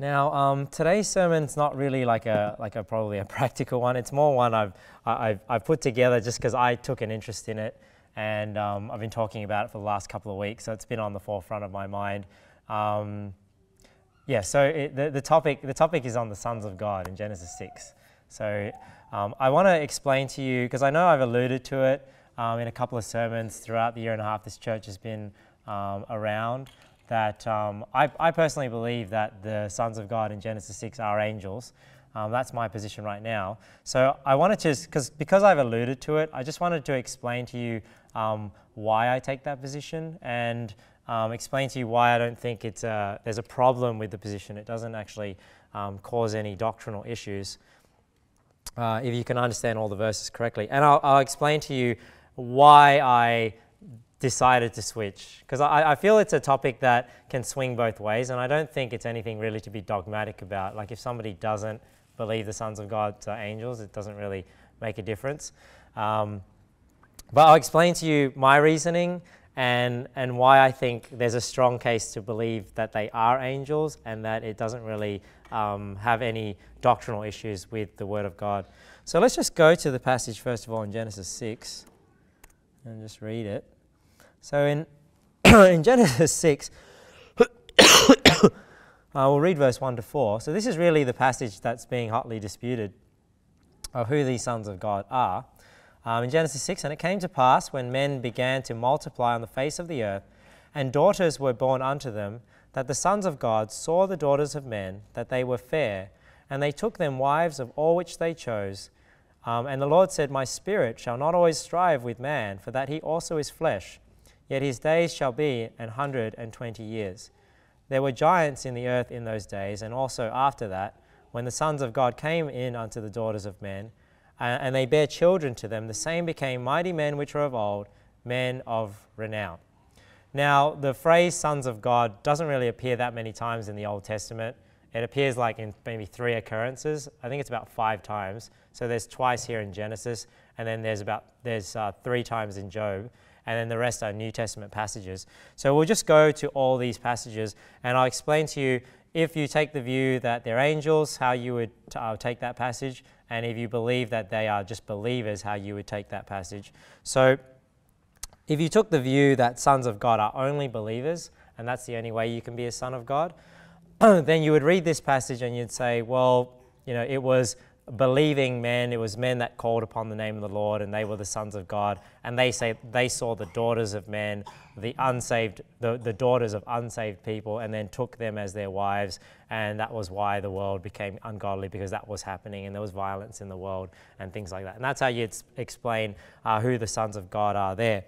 Now, um, today's sermon's not really like a like a probably a practical one. It's more one I've I've, I've put together just because I took an interest in it, and um, I've been talking about it for the last couple of weeks. So it's been on the forefront of my mind. Um, yeah. So it, the the topic the topic is on the sons of God in Genesis six. So um, I want to explain to you because I know I've alluded to it um, in a couple of sermons throughout the year and a half this church has been um, around that um, I, I, personally believe that the sons of God in Genesis 6 are angels. Um, that's my position right now. So I wanted to, because because I've alluded to it, I just wanted to explain to you um, why I take that position and um, explain to you why I don't think it's a, there's a problem with the position. It doesn't actually um, cause any doctrinal issues. Uh, if you can understand all the verses correctly, and I'll, I'll explain to you why I decided to switch because I, I, feel it's a topic that can swing both ways and I don't think it's anything really to be dogmatic about. Like if somebody doesn't believe the sons of God are angels, it doesn't really make a difference. Um, but I'll explain to you my reasoning and, and why I think there's a strong case to believe that they are angels and that it doesn't really um, have any doctrinal issues with the Word of God. So let's just go to the passage first of all in Genesis 6 and just read it. So in, in Genesis 6, I will read verse 1 to 4. So this is really the passage that's being hotly disputed of who these sons of God are. Um, in Genesis 6, and it came to pass when men began to multiply on the face of the earth, and daughters were born unto them, that the sons of God saw the daughters of men, that they were fair, and they took them wives of all which they chose. Um, and the Lord said, My spirit shall not always strive with man, for that he also is flesh Yet his days shall be an hundred and twenty years. There were giants in the earth in those days, and also after that, when the sons of God came in unto the daughters of men, and they bare children to them, the same became mighty men which were of old, men of renown. Now, the phrase sons of God doesn't really appear that many times in the Old Testament. It appears like in maybe three occurrences. I think it's about five times. So there's twice here in Genesis, and then there's about there's uh, three times in Job and then the rest are New Testament passages. So we'll just go to all these passages, and I'll explain to you if you take the view that they're angels, how you would uh, take that passage, and if you believe that they are just believers, how you would take that passage. So if you took the view that sons of God are only believers, and that's the only way you can be a son of God, then you would read this passage and you'd say, well, you know, it was believing men. It was men that called upon the name of the Lord, and they were the sons of God. And they say they saw the daughters of men, the unsaved, the, the daughters of unsaved people, and then took them as their wives. And that was why the world became ungodly because that was happening, and there was violence in the world and things like that. And that's how you'd explain uh, who the sons of God are there.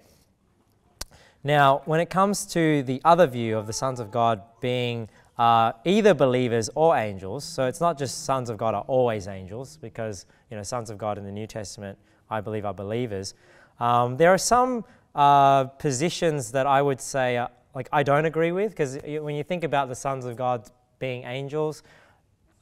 Now, when it comes to the other view of the sons of God being uh, either believers or angels. So it's not just sons of God are always angels, because you know sons of God in the New Testament, I believe, are believers. Um, there are some uh, positions that I would say, uh, like I don't agree with, because when you think about the sons of God being angels,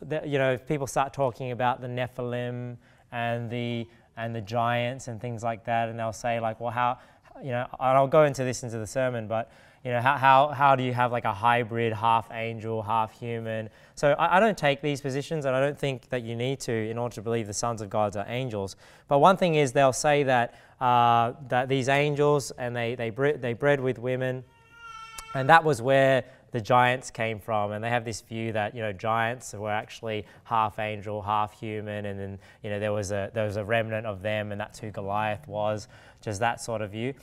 the, you know, people start talking about the Nephilim and the and the giants and things like that, and they'll say like, well, how, you know, and I'll go into this into the sermon, but you know, how, how, how do you have like a hybrid, half angel, half human? So I, I, don't take these positions, and I don't think that you need to in order to believe the sons of God are angels. But one thing is they'll say that, uh, that these angels, and they, they, bre- they bred with women, and that was where the giants came from and they have this view that you know giants were actually half angel half human and then you know there was a there was a remnant of them and that's who goliath was just that sort of view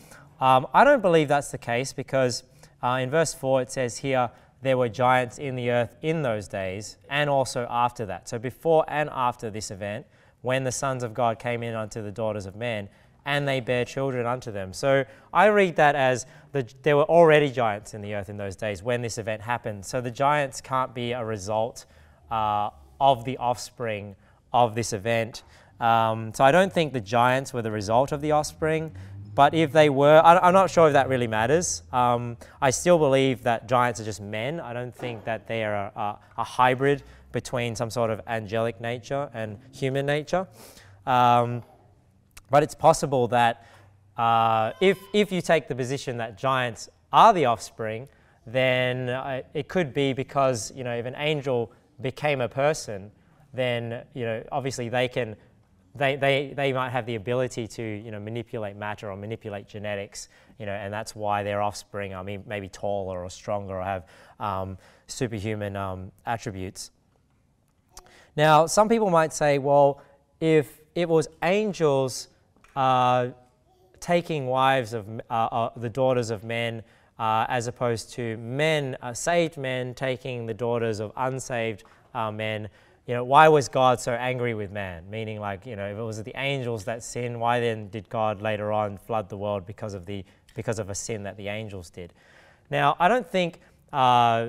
um, I don't believe that's the case because uh, in verse 4 it says here, there were giants in the earth in those days and also after that. So before and after this event, when the sons of God came in unto the daughters of men, and they bare children unto them. So I read that as the, there were already giants in the earth in those days when this event happened. So the giants can't be a result uh, of the offspring of this event. Um, so I don't think the giants were the result of the offspring. But if they were, I'm not sure if that really matters. Um, I still believe that giants are just men. I don't think that they are a, a hybrid between some sort of angelic nature and human nature. Um, but it's possible that uh, if, if you take the position that giants are the offspring, then uh, it could be because, you know, if an angel became a person, then you know obviously they can they, they, they might have the ability to you know manipulate matter or manipulate genetics you know and that's why their offspring are maybe taller or stronger or have um, superhuman um, attributes. Now some people might say well if it was angels uh, taking wives of uh, uh, the daughters of men uh, as opposed to men, uh, saved men taking the daughters of unsaved uh, men, you know, why was God so angry with man? Meaning, like, you know, if it was the angels that sinned, why then did God later on flood the world because of the because of a sin that the angels did? Now, I don't think uh,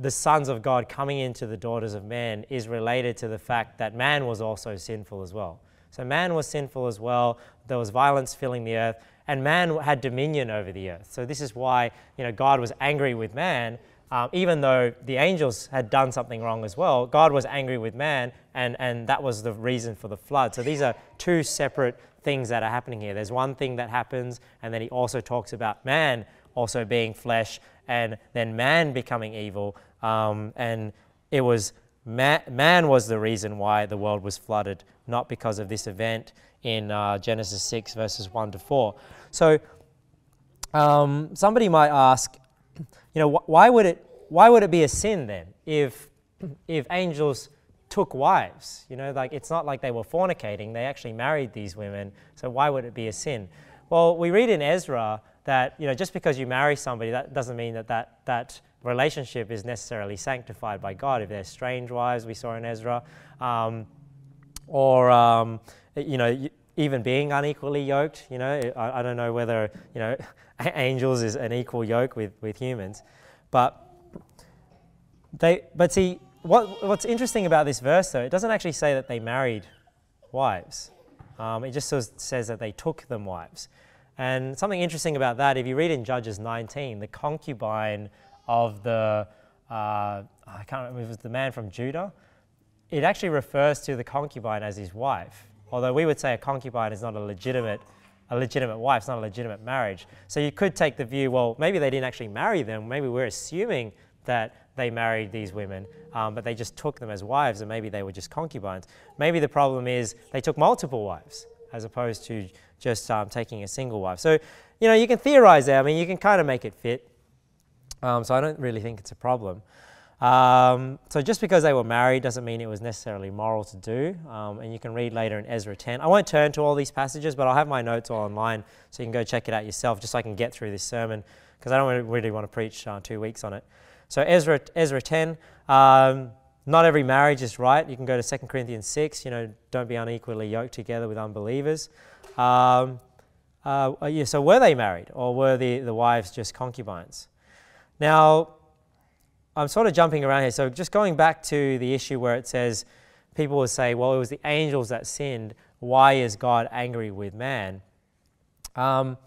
the sons of God coming into the daughters of men is related to the fact that man was also sinful as well. So man was sinful as well. There was violence filling the earth, and man had dominion over the earth. So this is why you know God was angry with man um, even though the angels had done something wrong as well, God was angry with man, and, and that was the reason for the flood. So these are two separate things that are happening here. There's one thing that happens, and then he also talks about man also being flesh, and then man becoming evil. Um, and it was man, man was the reason why the world was flooded, not because of this event in uh, Genesis 6, verses 1 to 4. So um, somebody might ask, you know, wh- why would it why would it be a sin then if if angels took wives? You know, like it's not like they were fornicating; they actually married these women. So why would it be a sin? Well, we read in Ezra that you know just because you marry somebody, that doesn't mean that that that relationship is necessarily sanctified by God. If they're strange wives, we saw in Ezra, um, or um, you know even being unequally yoked. You know, I, I don't know whether you know angels is an equal yoke with, with humans. But they but see what what's interesting about this verse though, it doesn't actually say that they married wives. Um, it just says that they took them wives. And something interesting about that, if you read in Judges 19, the concubine of the uh, I can't remember, it was the man from Judah. It actually refers to the concubine as his wife. Although we would say a concubine is not a legitimate a legitimate wife, it's not a legitimate marriage. So you could take the view, well, maybe they didn't actually marry them. Maybe we're assuming that they married these women, um, but they just took them as wives, and maybe they were just concubines. Maybe the problem is they took multiple wives as opposed to just um, taking a single wife. So, you know, you can theorize there. I mean, you can kind of make it fit. Um, so I don't really think it's a problem. Um, so just because they were married doesn't mean it was necessarily moral to do. Um, and you can read later in Ezra 10. I won't turn to all these passages, but I'll have my notes all online so you can go check it out yourself just so I can get through this sermon because I don't really want to preach uh, two weeks on it. So Ezra, Ezra 10, um, not every marriage is right. You can go to 2 Corinthians 6, you know, don't be unequally yoked together with unbelievers. Um, uh, yeah, so were they married or were the, the wives just concubines? Now, I'm sort of jumping around here. So just going back to the issue where it says, people will say, well, it was the angels that sinned. Why is God angry with man? Um,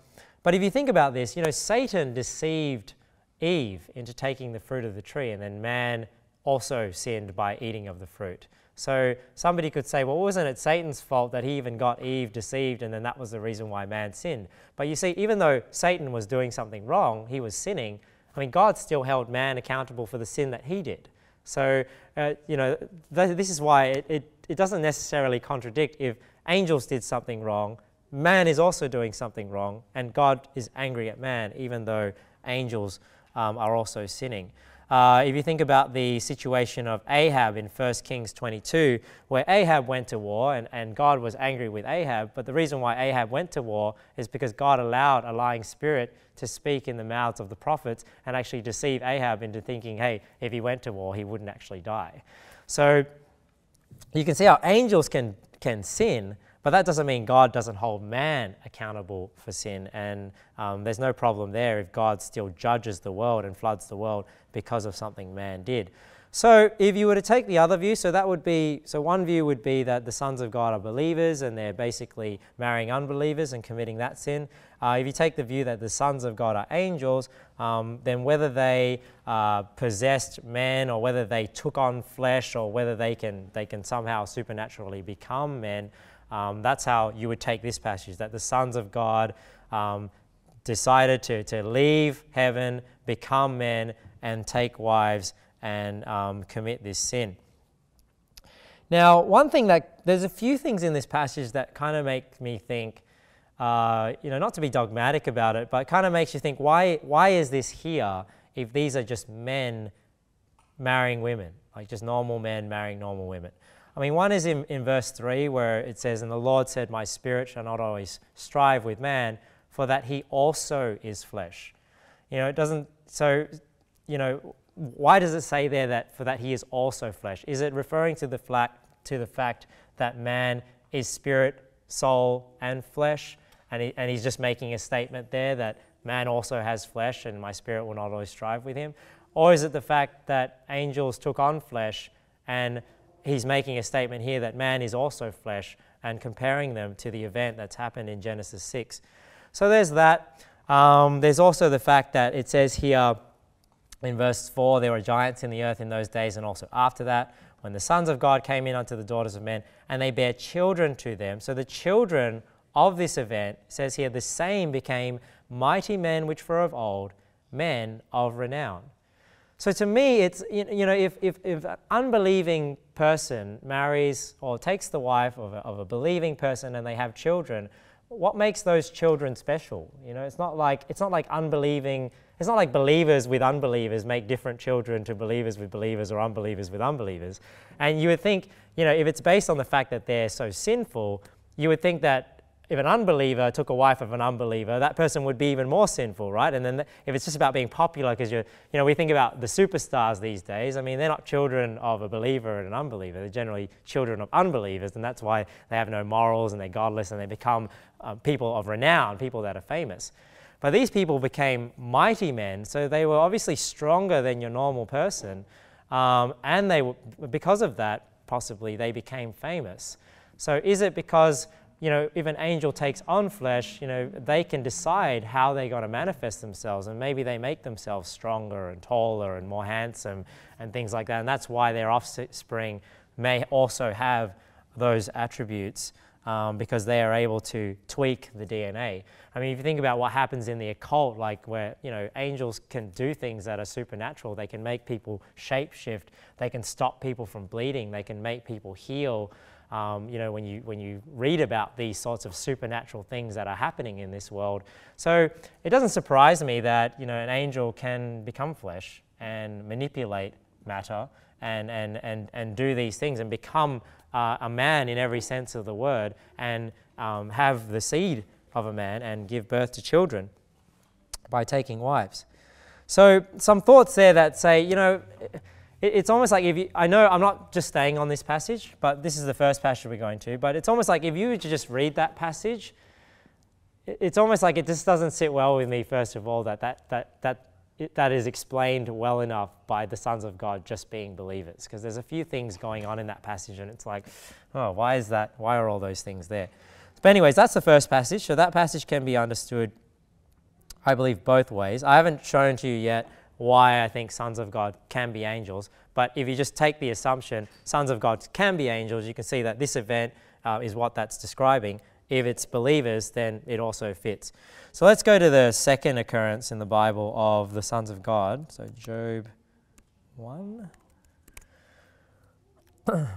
but if you think about this, you know, Satan deceived Eve into taking the fruit of the tree, and then man also sinned by eating of the fruit. So somebody could say, well, wasn't it Satan's fault that he even got Eve deceived, and then that was the reason why man sinned? But you see, even though Satan was doing something wrong, he was sinning, I mean, God still held man accountable for the sin that he did. So, uh, you know, th- this is why it, it, it doesn't necessarily contradict if angels did something wrong, man is also doing something wrong, and God is angry at man, even though angels um, are also sinning. Uh, if you think about the situation of Ahab in 1 Kings 22, where Ahab went to war and, and God was angry with Ahab, but the reason why Ahab went to war is because God allowed a lying spirit to speak in the mouths of the prophets and actually deceive Ahab into thinking, hey, if he went to war, he wouldn't actually die. So you can see how angels can, can sin, but that doesn't mean God doesn't hold man accountable for sin. And um, there's no problem there if God still judges the world and floods the world because of something man did. So if you were to take the other view, so that would be, so one view would be that the sons of God are believers and they're basically marrying unbelievers and committing that sin. Uh, if you take the view that the sons of God are angels, um, then whether they uh, possessed men or whether they took on flesh or whether they can, they can somehow supernaturally become men, um, that's how you would take this passage, that the sons of God um, decided to, to leave heaven, become men, and take wives and um, commit this sin. Now, one thing that there's a few things in this passage that kind of make me think, uh, you know, not to be dogmatic about it, but kind of makes you think, why, why is this here if these are just men marrying women, like just normal men marrying normal women? I mean, one is in, in verse 3 where it says, And the Lord said, My spirit shall not always strive with man, for that he also is flesh. You know, it doesn't, so, you know, why does it say there that for that he is also flesh? Is it referring to the, flat, to the fact that man is spirit, soul, and flesh? And, he, and he's just making a statement there that man also has flesh and my spirit will not always strive with him? Or is it the fact that angels took on flesh and he's making a statement here that man is also flesh and comparing them to the event that's happened in Genesis 6? So there's that. Um, there's also the fact that it says here, in verse 4, there were giants in the earth in those days and also after that, when the sons of God came in unto the daughters of men, and they bare children to them. So the children of this event, says here, the same became mighty men which were of old, men of renown. So to me, it's, you know, if, if, if an unbelieving person marries or takes the wife of a, of a believing person and they have children, what makes those children special? You know, it's not like, it's not like unbelieving it's not like believers with unbelievers make different children to believers with believers or unbelievers with unbelievers. And you would think, you know, if it's based on the fact that they're so sinful, you would think that if an unbeliever took a wife of an unbeliever, that person would be even more sinful, right? And then if it's just about being popular, because you're, you know, we think about the superstars these days. I mean, they're not children of a believer and an unbeliever. They're generally children of unbelievers, and that's why they have no morals and they're godless and they become uh, people of renown, people that are famous. But these people became mighty men, so they were obviously stronger than your normal person. Um, and they were, because of that, possibly, they became famous. So is it because, you know, if an angel takes on flesh, you know, they can decide how they're going to manifest themselves, and maybe they make themselves stronger and taller and more handsome and things like that. And that's why their offspring may also have those attributes um, because they are able to tweak the DNA. I mean, if you think about what happens in the occult, like where, you know, angels can do things that are supernatural. They can make people shapeshift. They can stop people from bleeding. They can make people heal. Um, you know, when you, when you read about these sorts of supernatural things that are happening in this world. So it doesn't surprise me that, you know, an angel can become flesh and manipulate matter and, and, and, and do these things and become uh, a man in every sense of the word and um, have the seed of a man and give birth to children by taking wives. So, some thoughts there that say, you know, it's almost like if you, I know I'm not just staying on this passage, but this is the first passage we're going to, but it's almost like if you were to just read that passage, it's almost like it just doesn't sit well with me, first of all, that that, that, that it, that is explained well enough by the sons of God just being believers. Because there's a few things going on in that passage, and it's like, oh, why is that? Why are all those things there? But, anyways, that's the first passage. So, that passage can be understood, I believe, both ways. I haven't shown to you yet why I think sons of God can be angels. But if you just take the assumption sons of God can be angels, you can see that this event uh, is what that's describing. If it's believers, then it also fits. So let's go to the second occurrence in the Bible of the sons of God. So Job 1.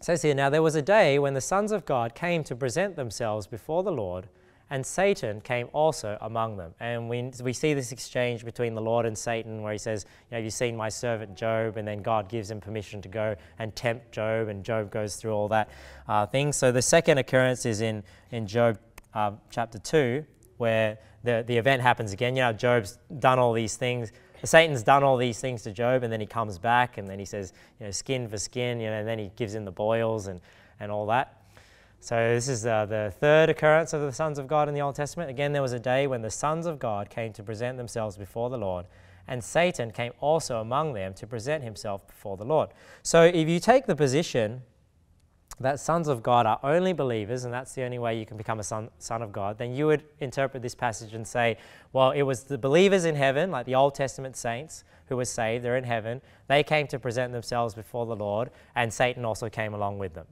says here, Now there was a day when the sons of God came to present themselves before the Lord, and Satan came also among them. And we, we see this exchange between the Lord and Satan where he says, You know, have you seen my servant Job? And then God gives him permission to go and tempt Job, and Job goes through all that uh, thing. So the second occurrence is in, in Job uh, chapter 2 where the, the event happens again. You know, Job's done all these things. Satan's done all these things to Job, and then he comes back, and then he says, you know, skin for skin, you know, and then he gives him the boils and, and all that. So this is uh, the third occurrence of the sons of God in the Old Testament. Again, there was a day when the sons of God came to present themselves before the Lord, and Satan came also among them to present himself before the Lord. So if you take the position that sons of God are only believers, and that's the only way you can become a son, son of God, then you would interpret this passage and say, well, it was the believers in heaven, like the Old Testament saints who were saved, they're in heaven. They came to present themselves before the Lord, and Satan also came along with them.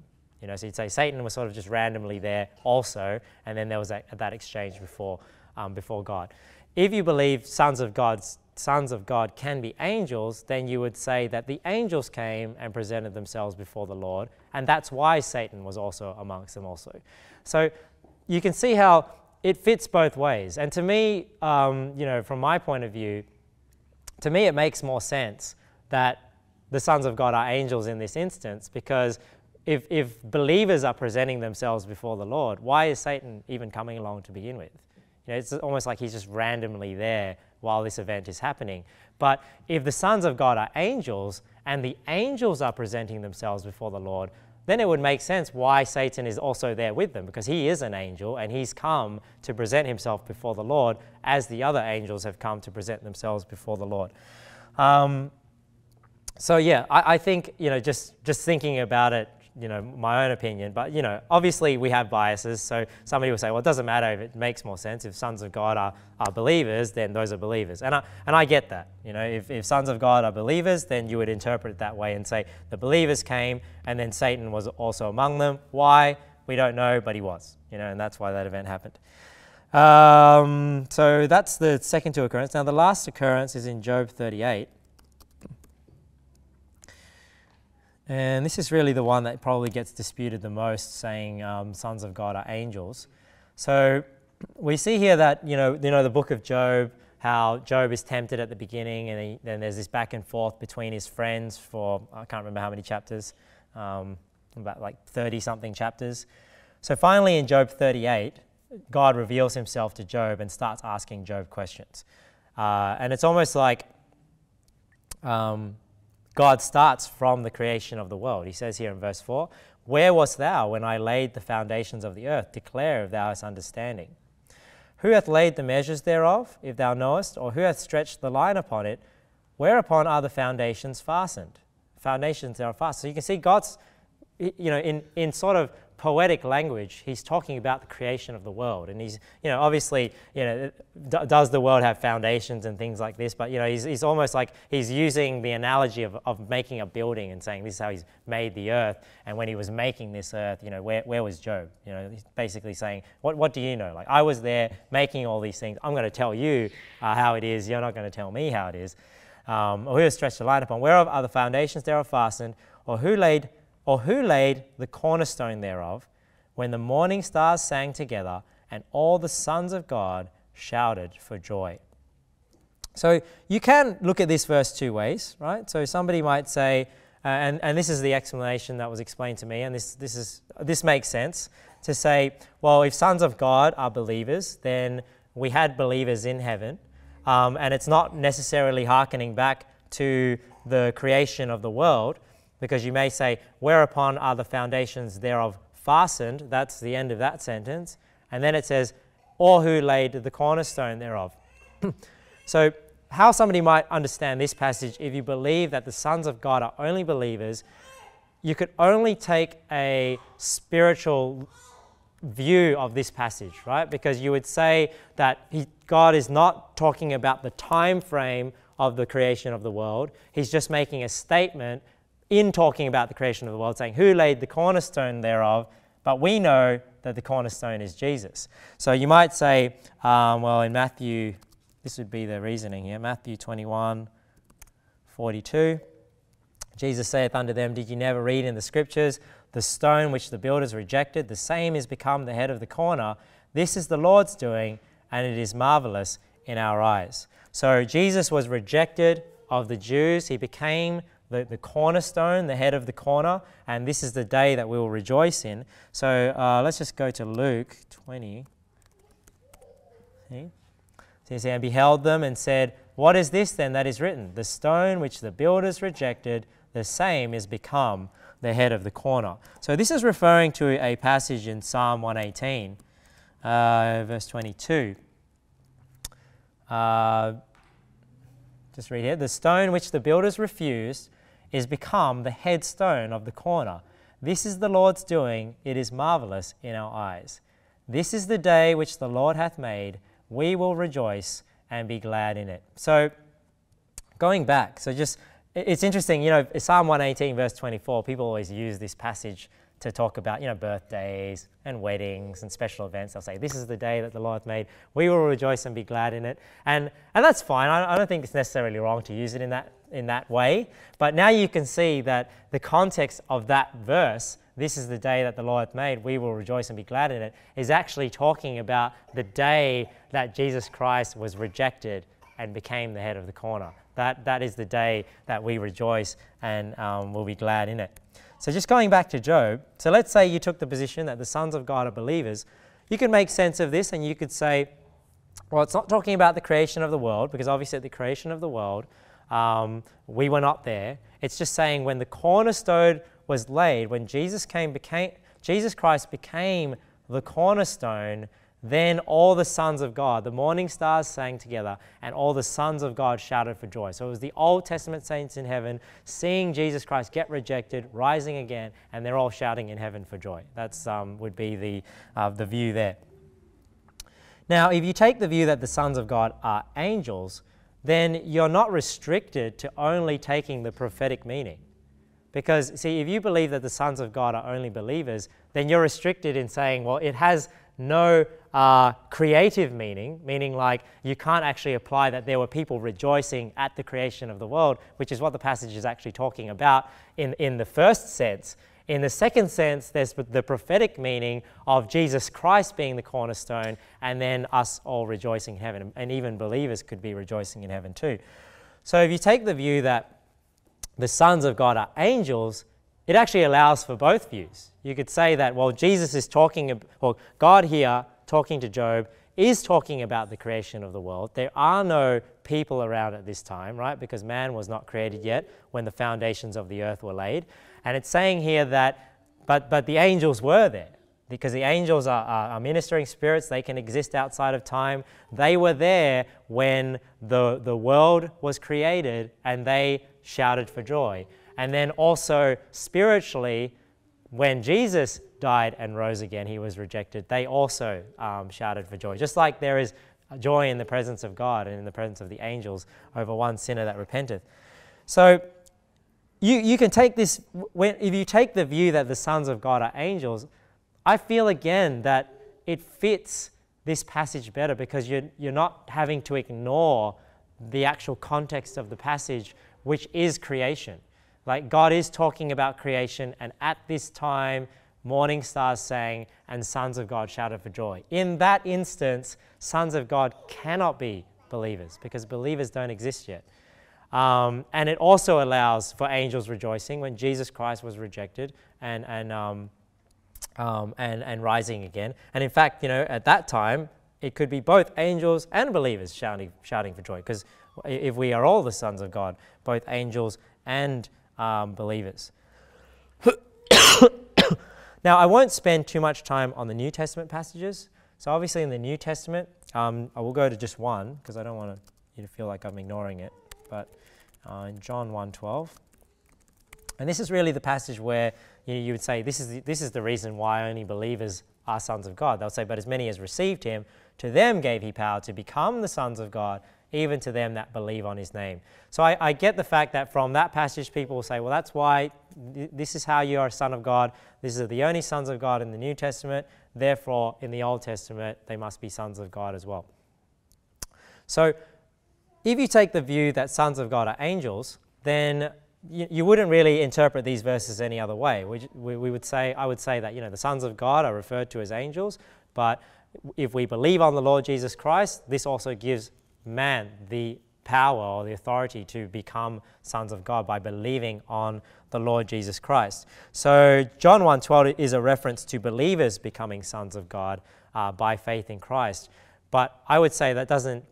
You know, so you'd say Satan was sort of just randomly there also, and then there was that, that exchange before, um, before God. if you believe sons of God's sons of God can be angels, then you would say that the angels came and presented themselves before the Lord, and that's why Satan was also amongst them also. So you can see how it fits both ways. And to me, um, you know, from my point of view, to me it makes more sense that the sons of God are angels in this instance because if, if believers are presenting themselves before the Lord, why is Satan even coming along to begin with? You know, it's almost like he's just randomly there while this event is happening. But if the sons of God are angels and the angels are presenting themselves before the Lord, then it would make sense why Satan is also there with them because he is an angel and he's come to present himself before the Lord as the other angels have come to present themselves before the Lord. Um, so yeah, I, I, think you know just just thinking about it you know, my own opinion. But, you know, obviously we have biases. So somebody will say, well, it doesn't matter if it makes more sense. If sons of God are, are believers, then those are believers. And I, and I get that. You know, if, if sons of God are believers, then you would interpret it that way and say the believers came and then Satan was also among them. Why? We don't know, but he was. You know, and that's why that event happened. Um, so that's the second two occurrence. Now the last occurrence is in Job 38. And this is really the one that probably gets disputed the most, saying um, sons of God are angels. So we see here that, you know, you know, the book of Job, how Job is tempted at the beginning, and he, then there's this back and forth between his friends for, I can't remember how many chapters, um, about like 30 something chapters. So finally, in Job 38, God reveals himself to Job and starts asking Job questions. Uh, and it's almost like um, God starts from the creation of the world. He says here in verse 4 Where wast thou when I laid the foundations of the earth? Declare if thou hast understanding. Who hath laid the measures thereof, if thou knowest, or who hath stretched the line upon it? Whereupon are the foundations fastened? Foundations are fastened. So you can see God's, you know, in, in sort of poetic language, he's talking about the creation of the world. And he's, you know, obviously, you know, does the world have foundations and things like this? But, you know, he's, he's almost like he's using the analogy of, of making a building and saying this is how he's made the earth. And when he was making this earth, you know, where, where was Job? You know, he's basically saying, what, what do you know? Like, I was there making all these things. I'm going to tell you uh, how it is. You're not going to tell me how it is. Um, or who has stretched the line upon? Whereof are the foundations thereof fastened? Or who laid or who laid the cornerstone thereof, when the morning stars sang together, and all the sons of God shouted for joy. So you can look at this verse two ways, right? So somebody might say, uh, and, and this is the explanation that was explained to me, and this, this, is, this makes sense to say, well, if sons of God are believers, then we had believers in heaven, um, and it's not necessarily hearkening back to the creation of the world, because you may say, whereupon are the foundations thereof fastened? That's the end of that sentence. And then it says, or who laid the cornerstone thereof. so, how somebody might understand this passage if you believe that the sons of God are only believers, you could only take a spiritual view of this passage, right? Because you would say that he, God is not talking about the time frame of the creation of the world. He's just making a statement in talking about the creation of the world, saying, Who laid the cornerstone thereof? But we know that the cornerstone is Jesus. So you might say, um, well, in Matthew, this would be the reasoning here Matthew 21 42. Jesus saith unto them, Did ye never read in the scriptures, the stone which the builders rejected, the same is become the head of the corner? This is the Lord's doing, and it is marvelous in our eyes. So Jesus was rejected of the Jews. He became the, the cornerstone, the head of the corner, and this is the day that we will rejoice in. So uh, let's just go to Luke 20. See? So and beheld them and said, What is this then that is written? The stone which the builders rejected, the same is become the head of the corner. So this is referring to a passage in Psalm 118, uh, verse 22. Uh, just read here. The stone which the builders refused is become the headstone of the corner. This is the Lord's doing, it is marvelous in our eyes. This is the day which the Lord hath made, we will rejoice and be glad in it. So, going back, so just it's interesting, you know, Psalm 118, verse 24, people always use this passage to talk about, you know, birthdays and weddings and special events. They'll say, This is the day that the Lord made. We will rejoice and be glad in it. And, and that's fine. I, I don't think it's necessarily wrong to use it in that, in that way. But now you can see that the context of that verse, this is the day that the Lord made, we will rejoice and be glad in it, is actually talking about the day that Jesus Christ was rejected and became the head of the corner. That, that is the day that we rejoice and um, will be glad in it. So, just going back to Job, so let's say you took the position that the sons of God are believers, you can make sense of this and you could say, well, it's not talking about the creation of the world, because obviously at the creation of the world, um, we were not there. It's just saying when the cornerstone was laid, when Jesus came, became, Jesus Christ became the cornerstone, then all the sons of God, the morning stars sang together, and all the sons of God shouted for joy. So it was the Old Testament saints in heaven seeing Jesus Christ get rejected, rising again, and they're all shouting in heaven for joy. That's um, would be the uh, the view there. Now, if you take the view that the sons of God are angels, then you're not restricted to only taking the prophetic meaning. Because, see, if you believe that the sons of God are only believers, then you're restricted in saying, well, it has no uh, creative meaning, meaning like you can't actually apply that there were people rejoicing at the creation of the world, which is what the passage is actually talking about in, in the first sense. In the second sense, there's the prophetic meaning of Jesus Christ being the cornerstone, and then us all rejoicing in heaven. And even believers could be rejoicing in heaven too. So if you take the view that the sons of God are angels, it actually allows for both views. You could say that, well, Jesus is talking, well, God here talking to Job is talking about the creation of the world. There are no people around at this time, right? Because man was not created yet when the foundations of the earth were laid. And it's saying here that, but, but the angels were there because the angels are, are, are, ministering spirits. They can exist outside of time. They were there when the, the world was created and they shouted for joy. And then also spiritually, when Jesus died and rose again, he was rejected. They also um, shouted for joy. Just like there is joy in the presence of God and in the presence of the angels over one sinner that repenteth. So you, you can take this, when, if you take the view that the sons of God are angels, I feel again that it fits this passage better because you're, you're not having to ignore the actual context of the passage, which is creation. Like God is talking about creation, and at this time, morning stars sang, and sons of God shouted for joy. In that instance, sons of God cannot be believers because believers don't exist yet. Um, and it also allows for angels rejoicing when Jesus Christ was rejected and, and, um, um, and, and rising again. And in fact, you know, at that time, it could be both angels and believers shouting, shouting for joy because if we are all the sons of God, both angels and um, believers. now, I won't spend too much time on the New Testament passages. So, obviously, in the New Testament, um, I will go to just one because I don't want you to feel like I'm ignoring it. But uh, in John 1:12, and this is really the passage where you, you would say this is the, this is the reason why only believers are sons of God. They'll say, "But as many as received Him, to them gave He power to become the sons of God." Even to them that believe on his name. So I, I, get the fact that from that passage, people will say, well, that's why th- this is how you are a son of God. These are the only sons of God in the New Testament. Therefore, in the Old Testament, they must be sons of God as well. So if you take the view that sons of God are angels, then you, you wouldn't really interpret these verses any other way. We, we, we would say, I would say that, you know, the sons of God are referred to as angels, but if we believe on the Lord Jesus Christ, this also gives man the power or the authority to become sons of God by believing on the Lord Jesus Christ. So John 1:12 is a reference to believers becoming sons of God uh, by faith in Christ. But I would say that doesn't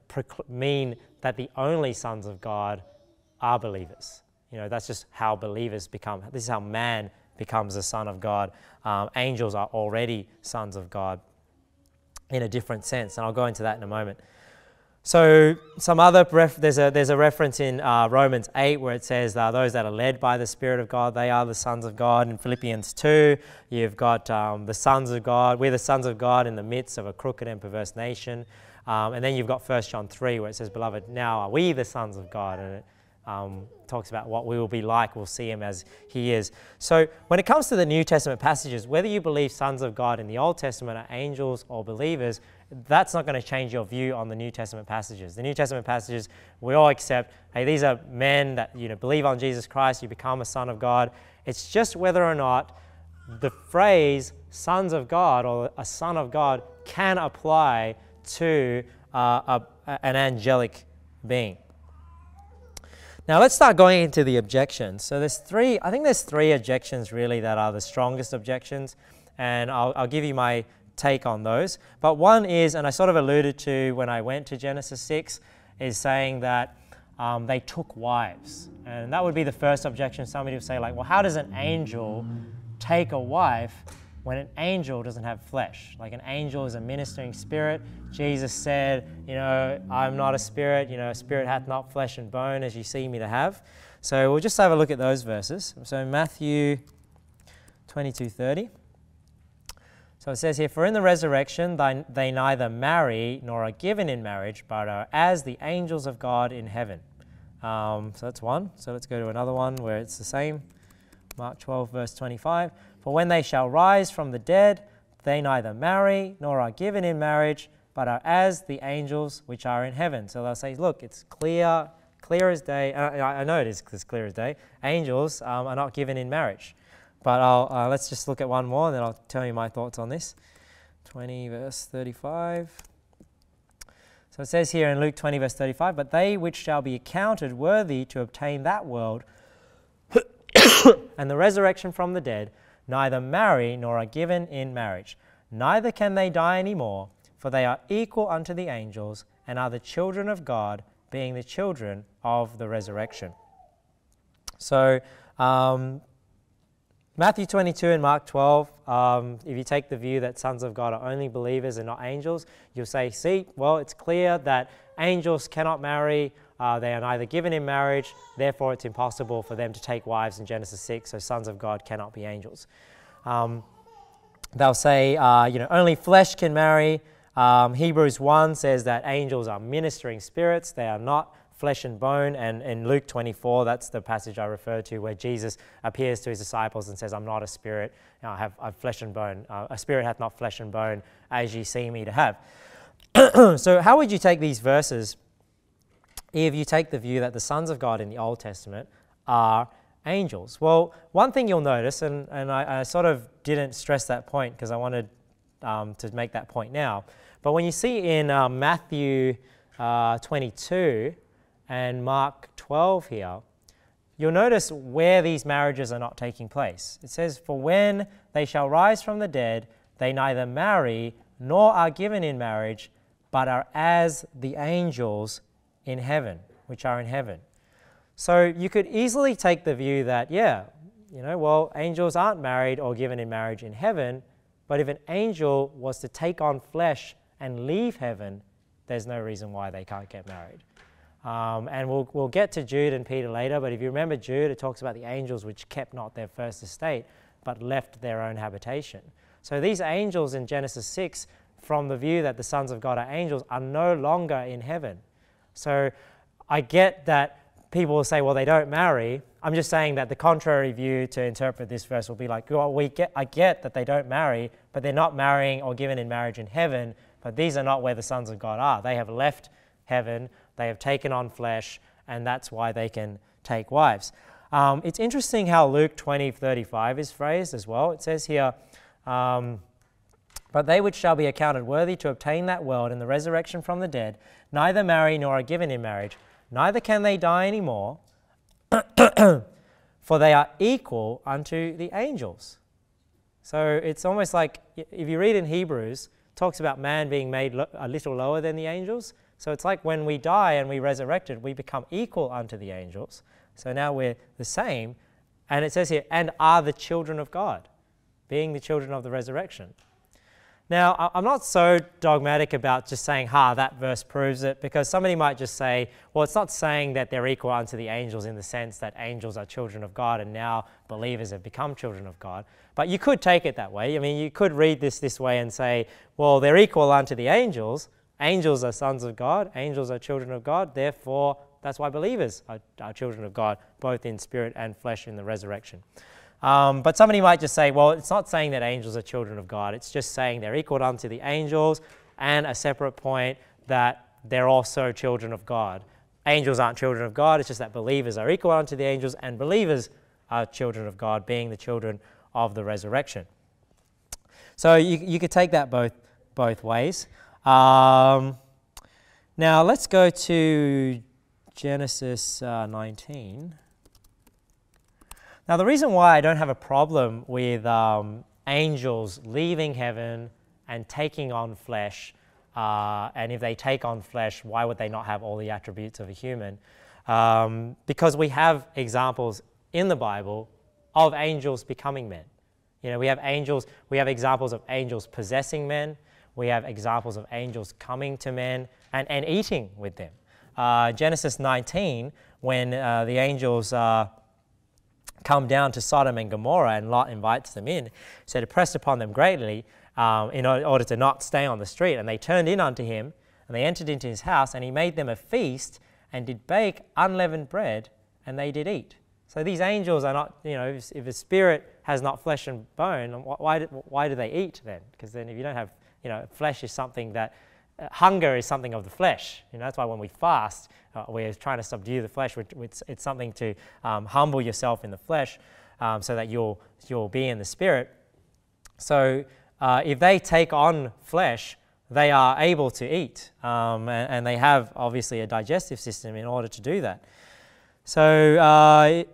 mean that the only sons of God are believers. You know, that's just how believers become. This is how man becomes a son of God. Um, angels are already sons of God in a different sense, and I'll go into that in a moment. So some other there's a there's a reference in uh, Romans 8 where it says those that are led by the Spirit of God they are the sons of God. In Philippians 2 you've got um, the sons of God. We're the sons of God in the midst of a crooked and perverse nation. Um, and then you've got 1 John 3 where it says, Beloved, now are we the sons of God? And it, um, talks about what we will be like, we'll see him as he is. So, when it comes to the New Testament passages, whether you believe sons of God in the Old Testament are angels or believers, that's not going to change your view on the New Testament passages. The New Testament passages, we all accept, hey, these are men that you know believe on Jesus Christ, you become a son of God. It's just whether or not the phrase sons of God or a son of God can apply to uh, a, an angelic being. Now let's start going into the objections. So there's three, I think there's three objections really that are the strongest objections, and I'll, I'll give you my take on those. But one is, and I sort of alluded to when I went to Genesis 6, is saying that um, they took wives. And that would be the first objection. Somebody would say, like, well, how does an angel take a wife when an angel doesn't have flesh. Like an angel is a ministering spirit. Jesus said, You know, I'm not a spirit, you know, a spirit hath not flesh and bone as you see me to have. So we'll just have a look at those verses. So Matthew 22 30. So it says here, For in the resurrection they neither marry nor are given in marriage, but are as the angels of God in heaven. Um, so that's one. So let's go to another one where it's the same. Mark 12, verse 25. For when they shall rise from the dead, they neither marry nor are given in marriage, but are as the angels which are in heaven. So they'll say, look, it's clear, clear as day. I, I know it is as clear as day. Angels um, are not given in marriage. But uh, let's just look at one more, and then I'll tell you my thoughts on this. 20, verse 35. So it says here in Luke 20, verse 35, But they which shall be accounted worthy to obtain that world and the resurrection from the dead neither marry nor are given in marriage. Neither can they die any more, for they are equal unto the angels and are the children of God, being the children of the resurrection. So, um, Matthew 22 and Mark 12, um, if you take the view that sons of God are only believers and not angels, you'll say, see, well, it's clear that angels cannot marry, uh, they are neither given in marriage, therefore it's impossible for them to take wives in Genesis 6, so sons of God cannot be angels. Um, they'll say, uh, you know, only flesh can marry. Um, Hebrews 1 says that angels are ministering spirits, they are not flesh and bone. And in Luke 24, that's the passage I refer to where Jesus appears to his disciples and says, I'm not a spirit, I, have, I have flesh and bone. Uh, a spirit hath not flesh and bone, as ye see me to have. so, how would you take these verses if you take the view that the sons of God in the Old Testament are angels. Well, one thing you'll notice, and, and I, I sort of didn't stress that point because I wanted um, to make that point now, but when you see in uh, Matthew uh, 22 and Mark 12 here, you'll notice where these marriages are not taking place. It says, For when they shall rise from the dead, they neither marry nor are given in marriage, but are as the angels in heaven, which are in heaven. So you could easily take the view that, yeah, you know, well, angels aren't married or given in marriage in heaven, but if an angel was to take on flesh and leave heaven, there's no reason why they can't get married. Um, and we'll, we'll get to Jude and Peter later, but if you remember Jude, it talks about the angels which kept not their first estate, but left their own habitation. So these angels in Genesis 6, from the view that the sons of God are angels, are no longer in heaven. So I get that people will say, well, they don't marry. I'm just saying that the contrary view to interpret this verse will be like, well, we get, I get that they don't marry, but they're not marrying or given in marriage in heaven, but these are not where the sons of God are. They have left heaven, they have taken on flesh, and that's why they can take wives. Um, it's interesting how Luke 20 35 is phrased as well. It says here, um, but they which shall be accounted worthy to obtain that world and the resurrection from the dead neither marry nor are given in marriage, neither can they die any more, for they are equal unto the angels. So it's almost like if you read in Hebrews, talks about man being made a little lower than the angels. So it's like when we die and we resurrected, we become equal unto the angels. So now we're the same. And it says here, and are the children of God, being the children of the resurrection. Now, I'm not so dogmatic about just saying, ha, that verse proves it, because somebody might just say, well, it's not saying that they're equal unto the angels in the sense that angels are children of God and now believers have become children of God. But you could take it that way. I mean, you could read this this way and say, well, they're equal unto the angels. Angels are sons of God, angels are children of God, therefore That's why believers are, are children of God, both in spirit and flesh in the resurrection. Um, but somebody might just say, well, it's not saying that angels are children of God. It's just saying they're equal unto the angels, and a separate point that they're also children of God. Angels aren't children of God. It's just that believers are equal unto the angels, and believers are children of God, being the children of the resurrection. So you, you could take that both, both ways. Um, now let's go to Genesis uh, 19. Now, the reason why I don't have a problem with um, angels leaving heaven and taking on flesh, uh, and if they take on flesh, why would they not have all the attributes of a human? Um, because we have examples in the Bible of angels becoming men. You know, we have angels, we have examples of angels possessing men, we have examples of angels coming to men and, and eating with them. Uh, Genesis 19, when uh, the angels uh, come down to Sodom and Gomorrah and Lot invites them in, said, pressed upon them greatly um, in order to not stay on the street. And they turned in unto him, and they entered into his house, and he made them a feast, and did bake unleavened bread, and they did eat. So these angels are not, you know, if, if a spirit has not flesh and bone, why, why do they eat then? Because then if you don't have, you know, flesh is something that, uh, hunger is something of the flesh. You know, that's why when we fast, uh, we're trying to subdue the flesh. It's, it's something to um, humble yourself in the flesh um, so that you'll, you'll be in the spirit. So uh, if they take on flesh, they are able to eat. Um, and, and, they have obviously a digestive system in order to do that. So uh,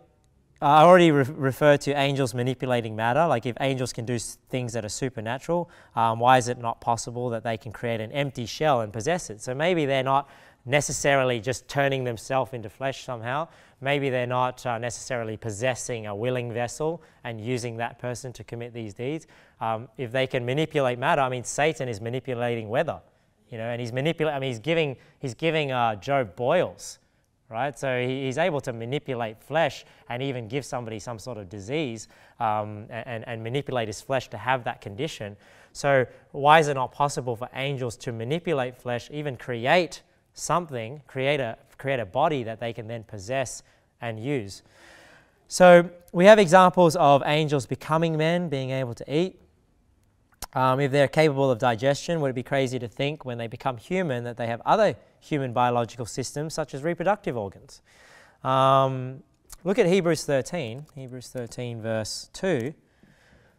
I already re referred to angels manipulating matter. Like if angels can do things that are supernatural, um, why is it not possible that they can create an empty shell and possess it? So maybe they're not necessarily just turning themselves into flesh somehow. Maybe they're not uh, necessarily possessing a willing vessel and using that person to commit these deeds. Um, if they can manipulate matter, I mean, Satan is manipulating weather, you know, and he's manipulating, I mean, he's giving, he's giving uh, Job boils, right? So he's able to manipulate flesh and even give somebody some sort of disease um, and, and manipulate his flesh to have that condition. So why is it not possible for angels to manipulate flesh, even create something, create a, create a body that they can then possess and use. So we have examples of angels becoming men, being able to eat. Um, if they're capable of digestion, would it be crazy to think when they become human that they have other human biological systems, such as reproductive organs? Um, look at Hebrews 13, Hebrews 13, verse 2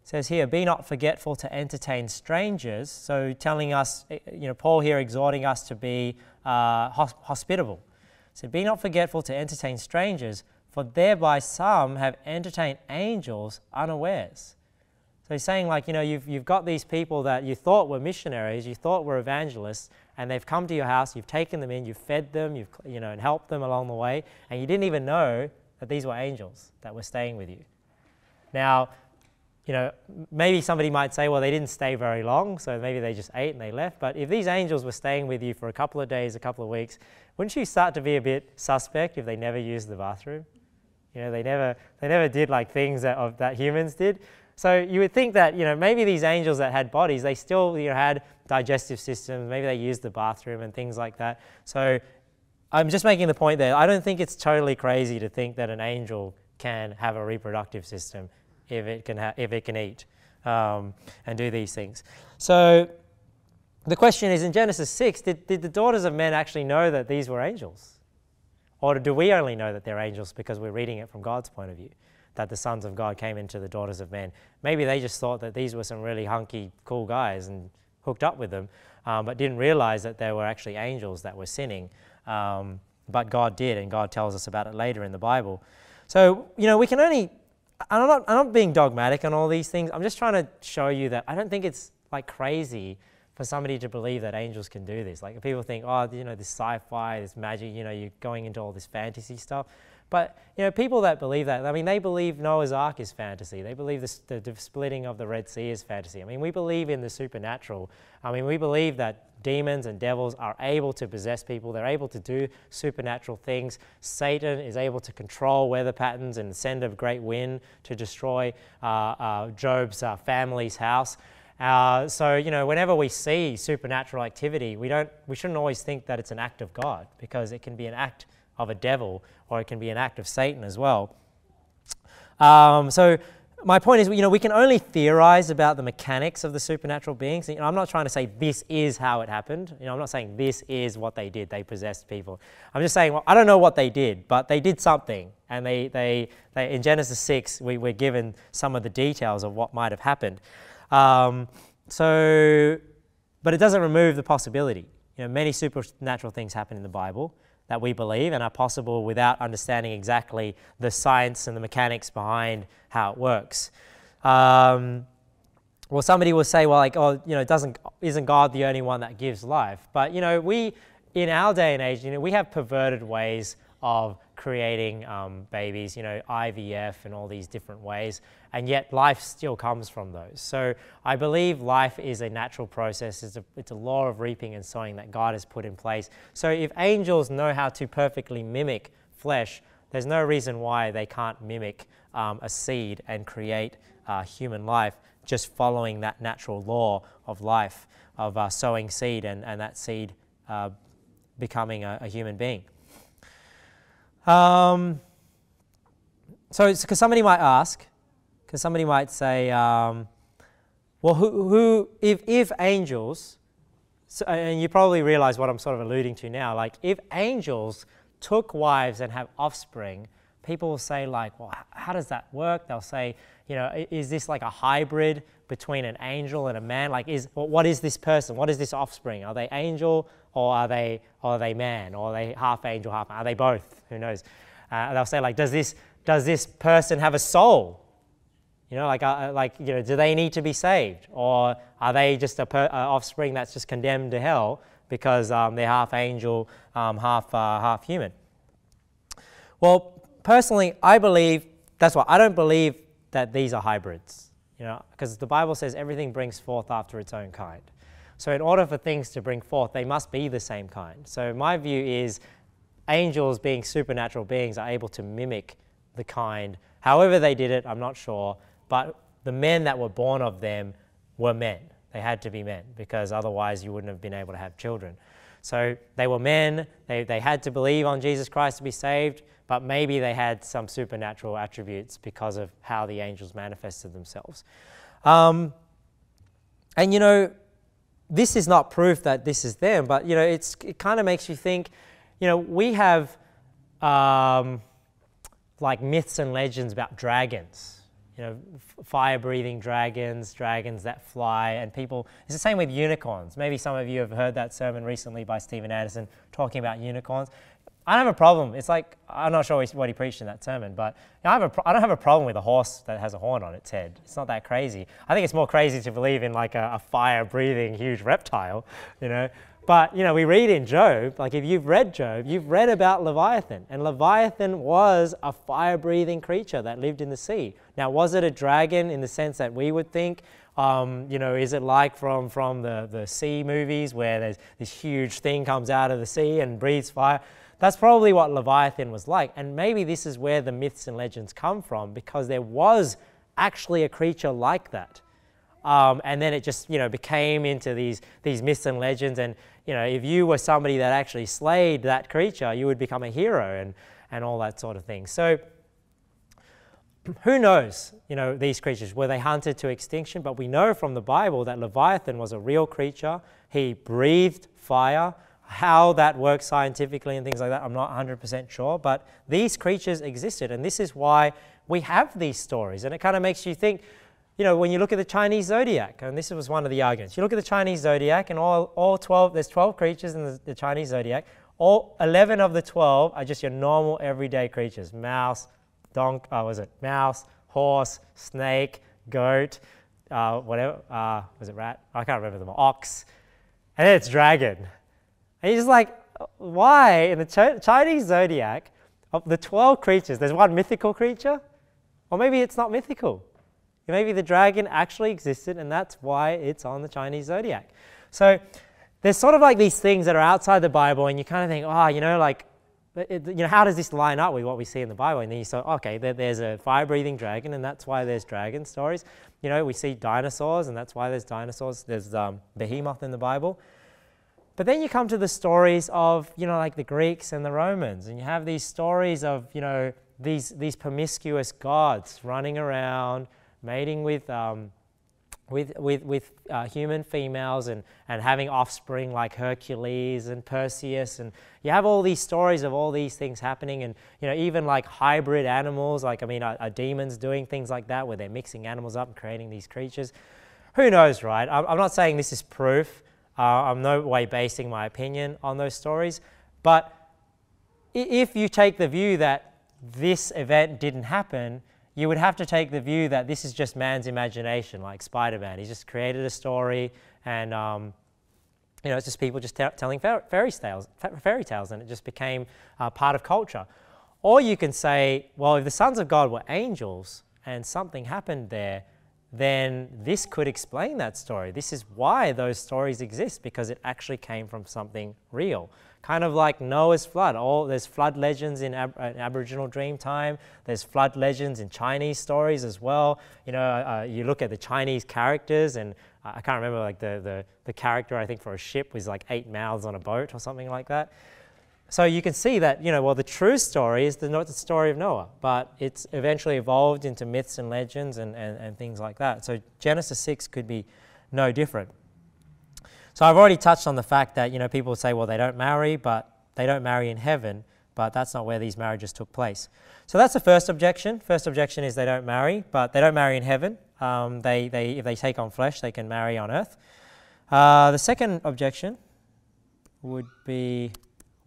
says here, be not forgetful to entertain strangers. So telling us, eh, you know, Paul here exhorting us to be uh, hospitable. So be not forgetful to entertain strangers, for thereby some have entertained angels unawares. So he's saying like, you know, you've, you've got these people that you thought were missionaries, you thought were evangelists, and they've come to your house, you've taken them in, you've fed them, you've, you know, and helped them along the way, and you didn't even know that these were angels that were staying with you. Now, you know, maybe somebody might say, well, they didn't stay very long, so maybe they just ate and they left. But if these angels were staying with you for a couple of days, a couple of weeks, wouldn't you start to be a bit suspect if they never used the bathroom? You know, they never, they never did like things that, of, that humans did. So you would think that, you know, maybe these angels that had bodies, they still you know, had digestive systems, maybe they used the bathroom and things like that. So I'm just making the point there. I don't think it's totally crazy to think that an angel can have a reproductive system if it can, if it can eat um, and do these things. So the question is in Genesis 6, did, did the daughters of men actually know that these were angels? Or do we only know that they're angels because we're reading it from God's point of view? That the sons of God came into the daughters of men. Maybe they just thought that these were some really hunky, cool guys and hooked up with them, um, but didn't realize that they were actually angels that were sinning. Um, but God did, and God tells us about it later in the Bible. So, you know, we can only I'm not, I'm not being dogmatic on all these things. I'm just trying to show you that I don't think it's like crazy for somebody to believe that angels can do this. Like people think, oh, you know, this sci-fi, this magic, you know, you're going into all this fantasy stuff. But, you know, people that believe that, I mean, they believe Noah's Ark is fantasy. They believe the, the splitting of the Red Sea is fantasy. I mean, we believe in the supernatural. I mean, we believe that demons and devils are able to possess people. They're able to do supernatural things. Satan is able to control weather patterns and send a great wind to destroy uh, uh, Job's uh, family's house. Uh, so, you know, whenever we see supernatural activity, we, don't, we shouldn't always think that it's an act of God because it can be an act of a devil, or it can be an act of Satan as well. Um, so my point is, you know, we can only theorize about the mechanics of the supernatural beings. You know, I'm not trying to say this is how it happened. You know, I'm not saying this is what they did. They possessed people. I'm just saying, well, I don't know what they did, but they did something. And they, they, they in Genesis 6, we, we're given some of the details of what might have happened. Um, so, but it doesn't remove the possibility. You know, many supernatural things happen in the Bible that we believe and are possible without understanding exactly the science and the mechanics behind how it works. Um, well, somebody will say, well, like, oh, you know, doesn't isn't God the only one that gives life? But you know, we in our day and age, you know, we have perverted ways of creating um, babies, you know, IVF and all these different ways, and yet life still comes from those. So I believe life is a natural process, it's a, it's a law of reaping and sowing that God has put in place. So if angels know how to perfectly mimic flesh, there's no reason why they can't mimic um, a seed and create uh, human life just following that natural law of life, of uh, sowing seed and, and that seed uh, becoming a, a human being. Um, so, because somebody might ask, because somebody might say, um, well, who, who if, if angels, so, and you probably realize what I'm sort of alluding to now, like if angels took wives and have offspring, people will say like, well, how does that work? They'll say, you know, is this like a hybrid between an angel and a man? Like, is what is this person? What is this offspring? Are they angel or are they or are they man or are they half angel, half? Are they both? Who knows? Uh, they'll say like, does this does this person have a soul? You know, like, uh, like you know, do they need to be saved, or are they just a per, uh, offspring that's just condemned to hell because um, they're half angel, um, half uh, half human? Well, personally, I believe that's why I don't believe that these are hybrids. You know, because the Bible says everything brings forth after its own kind. So in order for things to bring forth, they must be the same kind. So my view is angels being supernatural beings are able to mimic the kind. However they did it, I'm not sure, but the men that were born of them were men. They had to be men because otherwise you wouldn't have been able to have children. So they were men, they, they had to believe on Jesus Christ to be saved, but maybe they had some supernatural attributes because of how the angels manifested themselves. Um, and you know, this is not proof that this is them, but you know, it's, it kind of makes you think, you know, we have um, like myths and legends about dragons, you know, fire breathing dragons, dragons that fly, and people, it's the same with unicorns. Maybe some of you have heard that sermon recently by Steven Anderson talking about unicorns. I don't have a problem. It's like, I'm not sure what he preached in that sermon, but I, have don't have a problem with a horse that has a horn on its head. It's not that crazy. I think it's more crazy to believe in like a, a fire-breathing huge reptile, you know. But, you know, we read in Job, like if you've read Job, you've read about Leviathan. And Leviathan was a fire-breathing creature that lived in the sea. Now, was it a dragon in the sense that we would think? Um, you know, is it like from, from the, the sea movies where there's this huge thing comes out of the sea and breathes fire? That's probably what Leviathan was like. And maybe this is where the myths and legends come from because there was actually a creature like that. Um, and then it just, you know, became into these, these myths and legends. And, you know, if you were somebody that actually slayed that creature, you would become a hero and, and all that sort of thing. So who knows, you know, these creatures, were they hunted to extinction? But we know from the Bible that Leviathan was a real creature. He breathed fire. How that works scientifically and things like that, I'm not 100% sure, but these creatures existed, and this is why we have these stories. And it kind of makes you think, you know, when you look at the Chinese zodiac, and this was one of the arguments, you look at the Chinese zodiac, and all, all 12, there's 12 creatures in the, the Chinese zodiac. All 11 of the 12 are just your normal everyday creatures mouse, donk, uh, was it mouse, horse, snake, goat, uh, whatever, uh, was it rat? I can't remember them. Ox, and then it's dragon. And he's just like, why in the Ch Chinese zodiac, of the 12 creatures, there's one mythical creature? Or maybe it's not mythical. Maybe the dragon actually existed and that's why it's on the Chinese zodiac. So there's sort of like these things that are outside the Bible and you kind of think, oh, you know, like, it, you know, how does this line up with what we see in the Bible? And then you say, okay, there, there's a fire-breathing dragon, and that's why there's dragon stories. You know, we see dinosaurs, and that's why there's dinosaurs. There's um, behemoth in the Bible. But then you come to the stories of, you know, like the Greeks and the Romans, and you have these stories of, you know, these, these promiscuous gods running around, mating with, um, with, with, with uh, human females and, and having offspring like Hercules and Perseus. And you have all these stories of all these things happening. And, you know, even like hybrid animals, like, I mean, are, are demons doing things like that where they're mixing animals up and creating these creatures? Who knows, right? I'm, I'm not saying this is proof. Uh, I'm no way basing my opinion on those stories. But if you take the view that this event didn't happen, you would have to take the view that this is just man's imagination, like Spider-Man. He just created a story, and um, you know, it's just people just telling fairy tales, fairy tales, and it just became uh, part of culture. Or you can say, well, if the sons of God were angels and something happened there, then this could explain that story. This is why those stories exist because it actually came from something real. Kind of like Noah's flood. All there's flood legends in, Ab in Aboriginal Dreamtime. There's flood legends in Chinese stories as well. You know, uh, you look at the Chinese characters, and uh, I can't remember like the, the the character I think for a ship was like eight mouths on a boat or something like that. So you can see that, you know, well, the true story is the, the story of Noah, but it's eventually evolved into myths and legends and, and, and things like that. So Genesis 6 could be no different. So I've already touched on the fact that, you know, people say, well, they don't marry, but they don't marry in heaven, but that's not where these marriages took place. So that's the first objection. First objection is they don't marry, but they don't marry in heaven. Um, they, they, if they take on flesh, they can marry on earth. Uh, the second objection would be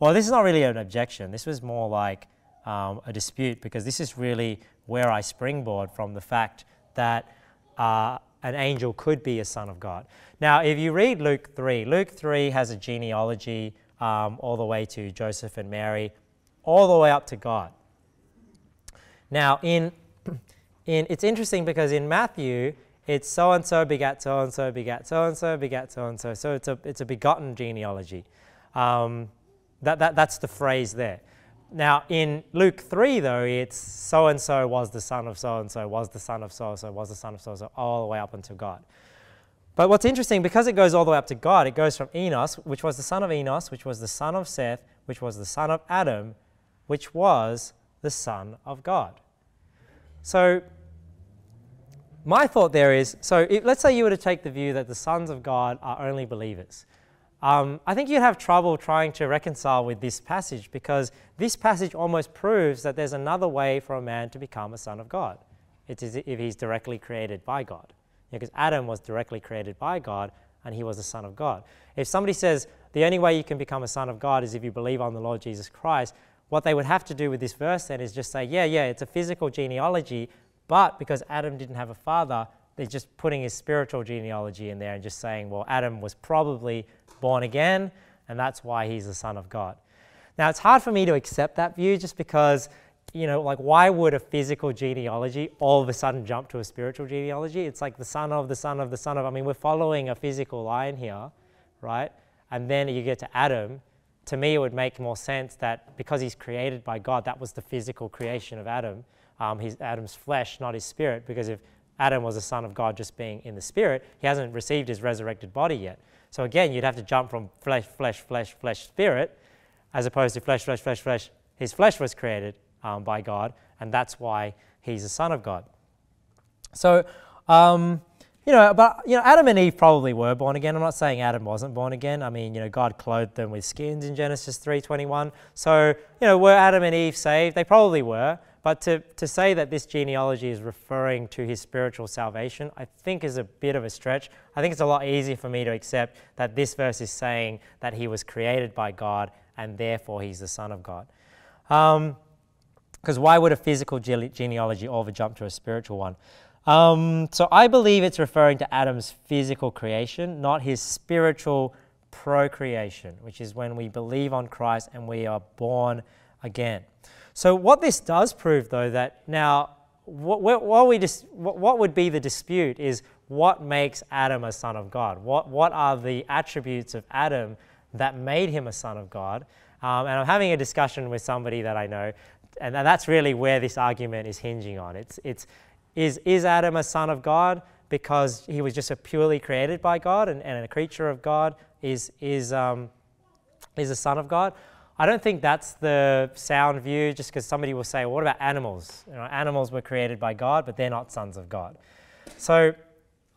well, this is not really an objection. This was more like um, a dispute because this is really where I springboard from the fact that uh, an angel could be a son of God. Now, if you read Luke 3, Luke 3 has a genealogy um, all the way to Joseph and Mary, all the way up to God. Now, in, in, it's interesting because in Matthew, it's so and so begat so and so begat so and so begat so and so. So it's a, it's a begotten genealogy. Um, that, that, that's the phrase there. Now, in Luke 3, though, it's so and so was the son of so and so, was the son of so and so, was the son of so and so, all the way up until God. But what's interesting, because it goes all the way up to God, it goes from Enos, which was the son of Enos, which was the son of Seth, which was the son of Adam, which was the son of God. So, my thought there is so if, let's say you were to take the view that the sons of God are only believers. Um, I think you'd have trouble trying to reconcile with this passage because this passage almost proves that there's another way for a man to become a son of God. It is if he's directly created by God. Because Adam was directly created by God and he was a son of God. If somebody says the only way you can become a son of God is if you believe on the Lord Jesus Christ, what they would have to do with this verse then is just say, yeah, yeah, it's a physical genealogy, but because Adam didn't have a father, they're just putting his spiritual genealogy in there and just saying, well, Adam was probably born again, and that's why he's the Son of God. Now, it's hard for me to accept that view just because, you know, like, why would a physical genealogy all of a sudden jump to a spiritual genealogy? It's like the son of the son of the son of. I mean, we're following a physical line here, right? And then you get to Adam. To me, it would make more sense that because he's created by God, that was the physical creation of Adam, um, his Adam's flesh, not his spirit. Because if Adam was a son of God just being in the spirit, he hasn't received his resurrected body yet. So again, you'd have to jump from flesh, flesh, flesh, flesh, spirit, as opposed to flesh, flesh, flesh, flesh. His flesh was created um, by God, and that's why he's a son of God. So, um, you know, but you know, Adam and Eve probably were born again. I'm not saying Adam wasn't born again. I mean, you know, God clothed them with skins in Genesis 3:21. So, you know, were Adam and Eve saved? They probably were. But to, to say that this genealogy is referring to his spiritual salvation, I think is a bit of a stretch. I think it's a lot easier for me to accept that this verse is saying that he was created by God and therefore he's the Son of God. Because um, why would a physical ge- genealogy over jump to a spiritual one? Um, so I believe it's referring to Adam's physical creation, not his spiritual procreation, which is when we believe on Christ and we are born again. So what this does prove, though, that now what, what, we dis, what would be the dispute is what makes Adam a son of God? What, what are the attributes of Adam that made him a son of God? Um, and I'm having a discussion with somebody that I know, and that's really where this argument is hinging on. It's, it's, is, is Adam a son of God because he was just a purely created by God and, and a creature of God? Is, is, um, is a son of God. I don't think that's the sound view, just because somebody will say, well, what about animals? You know, animals were created by God, but they're not sons of God. So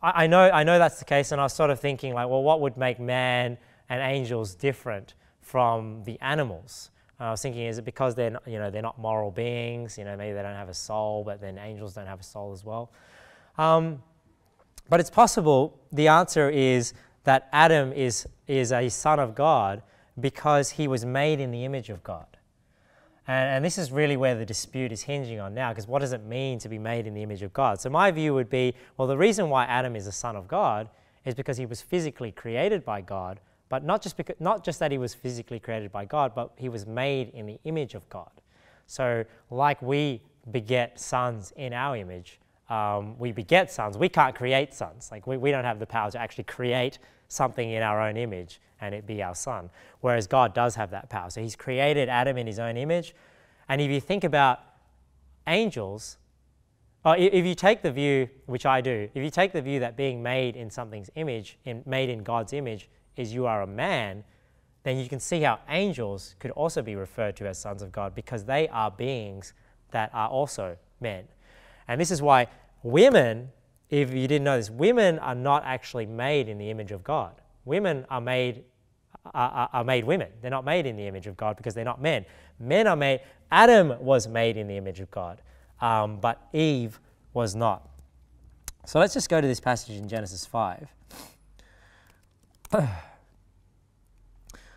I, I, know, I know that's the case, and I was sort of thinking, like, well, what would make man and angels different from the animals? I was thinking, is it because they're not, you know they're not moral beings? You know, maybe they don't have a soul, but then angels don't have a soul as well. Um, but it's possible. The answer is that Adam is is a son of God because he was made in the image of God. And, and this is really where the dispute is hinging on now, because what does it mean to be made in the image of God? So my view would be, well, the reason why Adam is a son of God is because he was physically created by God, but not just, because, not just that he was physically created by God, but he was made in the image of God. So like we beget sons in our image, um, we beget sons. We can't create sons. Like we, we don't have the power to actually create something in our own image and it be our son. Whereas God does have that power. So he's created Adam in his own image. And if you think about angels, oh, or if you take the view, which I do, if you take the view that being made in something's image, in, made in God's image, is you are a man, then you can see how angels could also be referred to as sons of God because they are beings that are also men. And this is why women, if you didn't know this, women are not actually made in the image of God. Women are made are, are, made women. They're not made in the image of God because they're not men. Men are made. Adam was made in the image of God, um, but Eve was not. So let's just go to this passage in Genesis 5.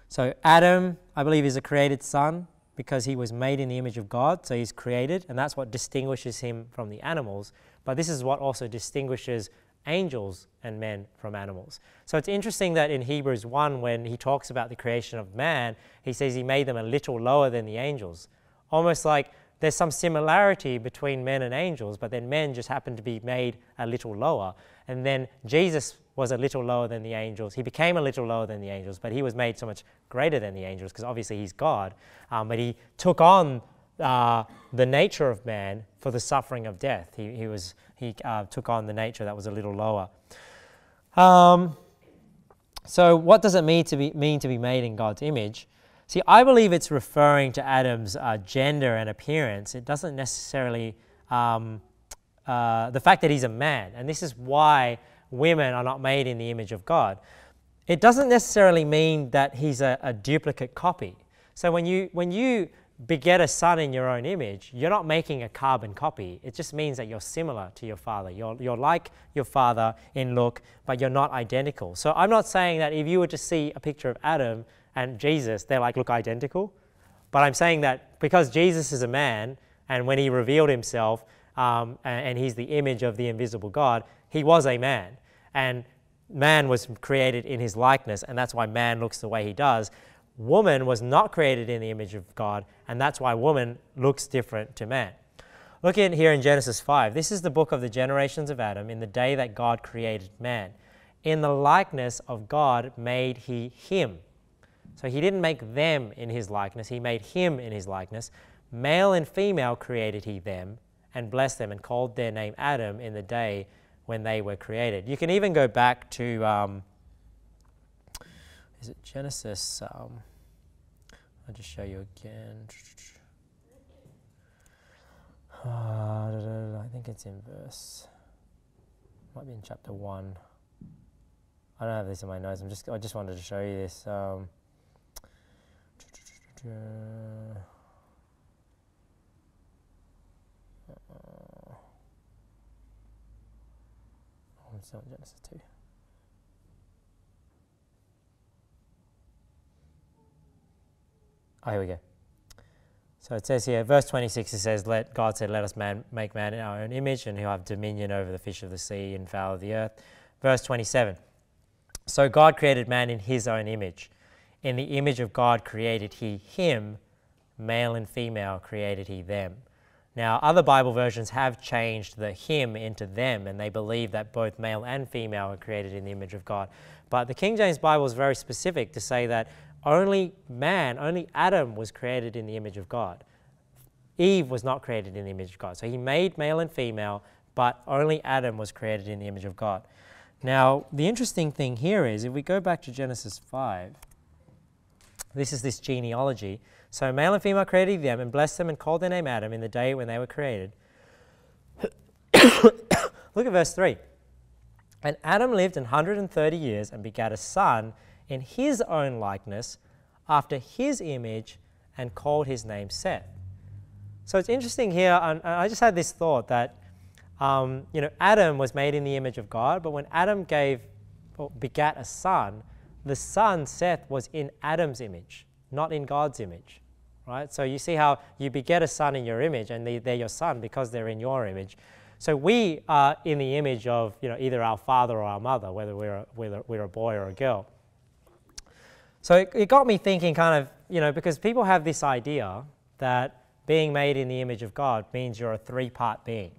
so Adam, I believe, is a created son because he was made in the image of God, so he's created, and that's what distinguishes him from the animals. But this is what also distinguishes angels and men from animals. So it's interesting that in Hebrews 1, when he talks about the creation of man, he says he made them a little lower than the angels. Almost like there's some similarity between men and angels, but then men just happen to be made a little lower. And then Jesus was a little lower than the angels. He became a little lower than the angels, but he was made so much greater than the angels because obviously he's God. Um, but he took on uh, the nature of man for the suffering of death. He, he, was, he uh, took on the nature that was a little lower. Um, so, what does it mean to, be, mean to be made in God's image? See, I believe it's referring to Adam's uh, gender and appearance. It doesn't necessarily, um, uh, the fact that he's a man. And this is why women are not made in the image of God. It doesn't necessarily mean that he's a, a duplicate copy. So when you, when you beget a son in your own image, you're not making a carbon copy. It just means that you're similar to your father. You're, you're like your father in look, but you're not identical. So I'm not saying that if you were to see a picture of Adam and Jesus, they're like look identical. But I'm saying that because Jesus is a man, and when he revealed himself, um, and, and he's the image of the invisible God, he was a man. And man was created in his likeness, and that's why man looks the way he does. Woman was not created in the image of God, and that's why woman looks different to man. Look in here in Genesis 5. This is the book of the generations of Adam in the day that God created man. In the likeness of God made he him. So he didn't make them in his likeness, he made him in his likeness. Male and female created he them, and blessed them, and called their name Adam in the day when they were created. You can even go back to, um, is it Genesis? Um, I'll just show you again. Uh, I think it's in verse, might be in chapter 1. I don't have this in my notes. I'm just, I just wanted to show you this. Um, not Genesis 2. Oh, here we go. So it says here, verse 26, it says, Let God said, Let us man, make man in our own image, and he'll have dominion over the fish of the sea and fowl of the earth. Verse 27. So God created man in his own image. In the image of God created he him, male and female created he them. Now, other Bible versions have changed the him into them, and they believe that both male and female are created in the image of God. But the King James Bible is very specific to say that only man, only Adam was created in the image of God. Eve was not created in the image of God. So he made male and female, but only Adam was created in the image of God. Now, the interesting thing here is if we go back to Genesis 5, This is this genealogy. So male and female created them and blessed them and called their name Adam in the day when they were created. Look at verse 3. And Adam lived 130 years and begat a son in his own likeness, after his image, and called his name Seth. So it's interesting here, and I just had this thought that, um, you know, Adam was made in the image of God, but when Adam gave, begat a son, the son, Seth, was in Adam's image, not in God's image, right? So you see how you beget a son in your image, and they, they're your son because they're in your image. So we are in the image of you know, either our father or our mother, whether we're a, whether we're a boy or a girl. So it, it got me thinking kind of, you know, because people have this idea that being made in the image of God means you're a three-part being.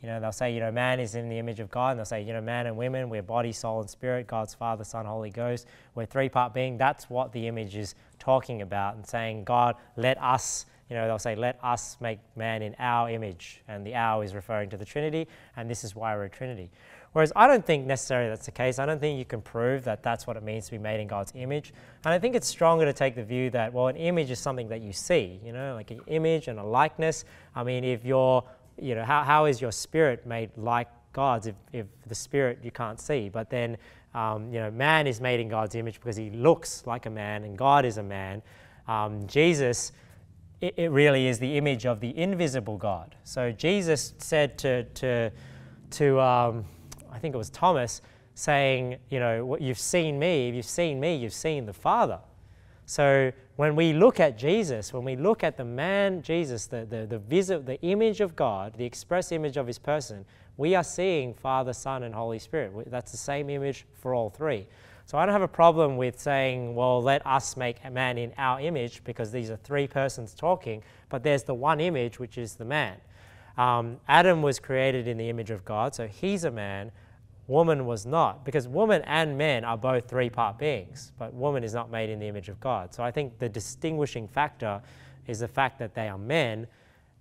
You know, they'll say, you know, man is in the image of God, and they'll say, you know, man and women, we're body, soul, and spirit, God's Father, Son, Holy Ghost. We're three-part being. That's what the image is talking about, and saying, God, let us you know, they'll say, let us make man in our image. And the our is referring to the Trinity, and this is why we're a Trinity. Whereas I don't think necessarily that's the case. I don't think you can prove that that's what it means to be made in God's image. And I think it's stronger to take the view that, well, an image is something that you see, you know, like an image and a likeness. I mean, if you're, you know, how, how is your spirit made like God's if, if the spirit you can't see? But then, um, you know, man is made in God's image because he looks like a man and God is a man. Um, Jesus it, really is the image of the invisible God. So Jesus said to, to, to um, I think it was Thomas, saying, you know, you've seen me, if you've seen me, you've seen the Father. So when we look at Jesus, when we look at the man Jesus, the, the, the, visit, the image of God, the express image of his person, we are seeing Father, Son, and Holy Spirit. That's the same image for all three. So I don't have a problem with saying, well, let us make a man in our image because these are three persons talking, but there's the one image, which is the man. Um, Adam was created in the image of God, so he's a man. Woman was not, because woman and man are both three part beings, but woman is not made in the image of God. So I think the distinguishing factor is the fact that they are men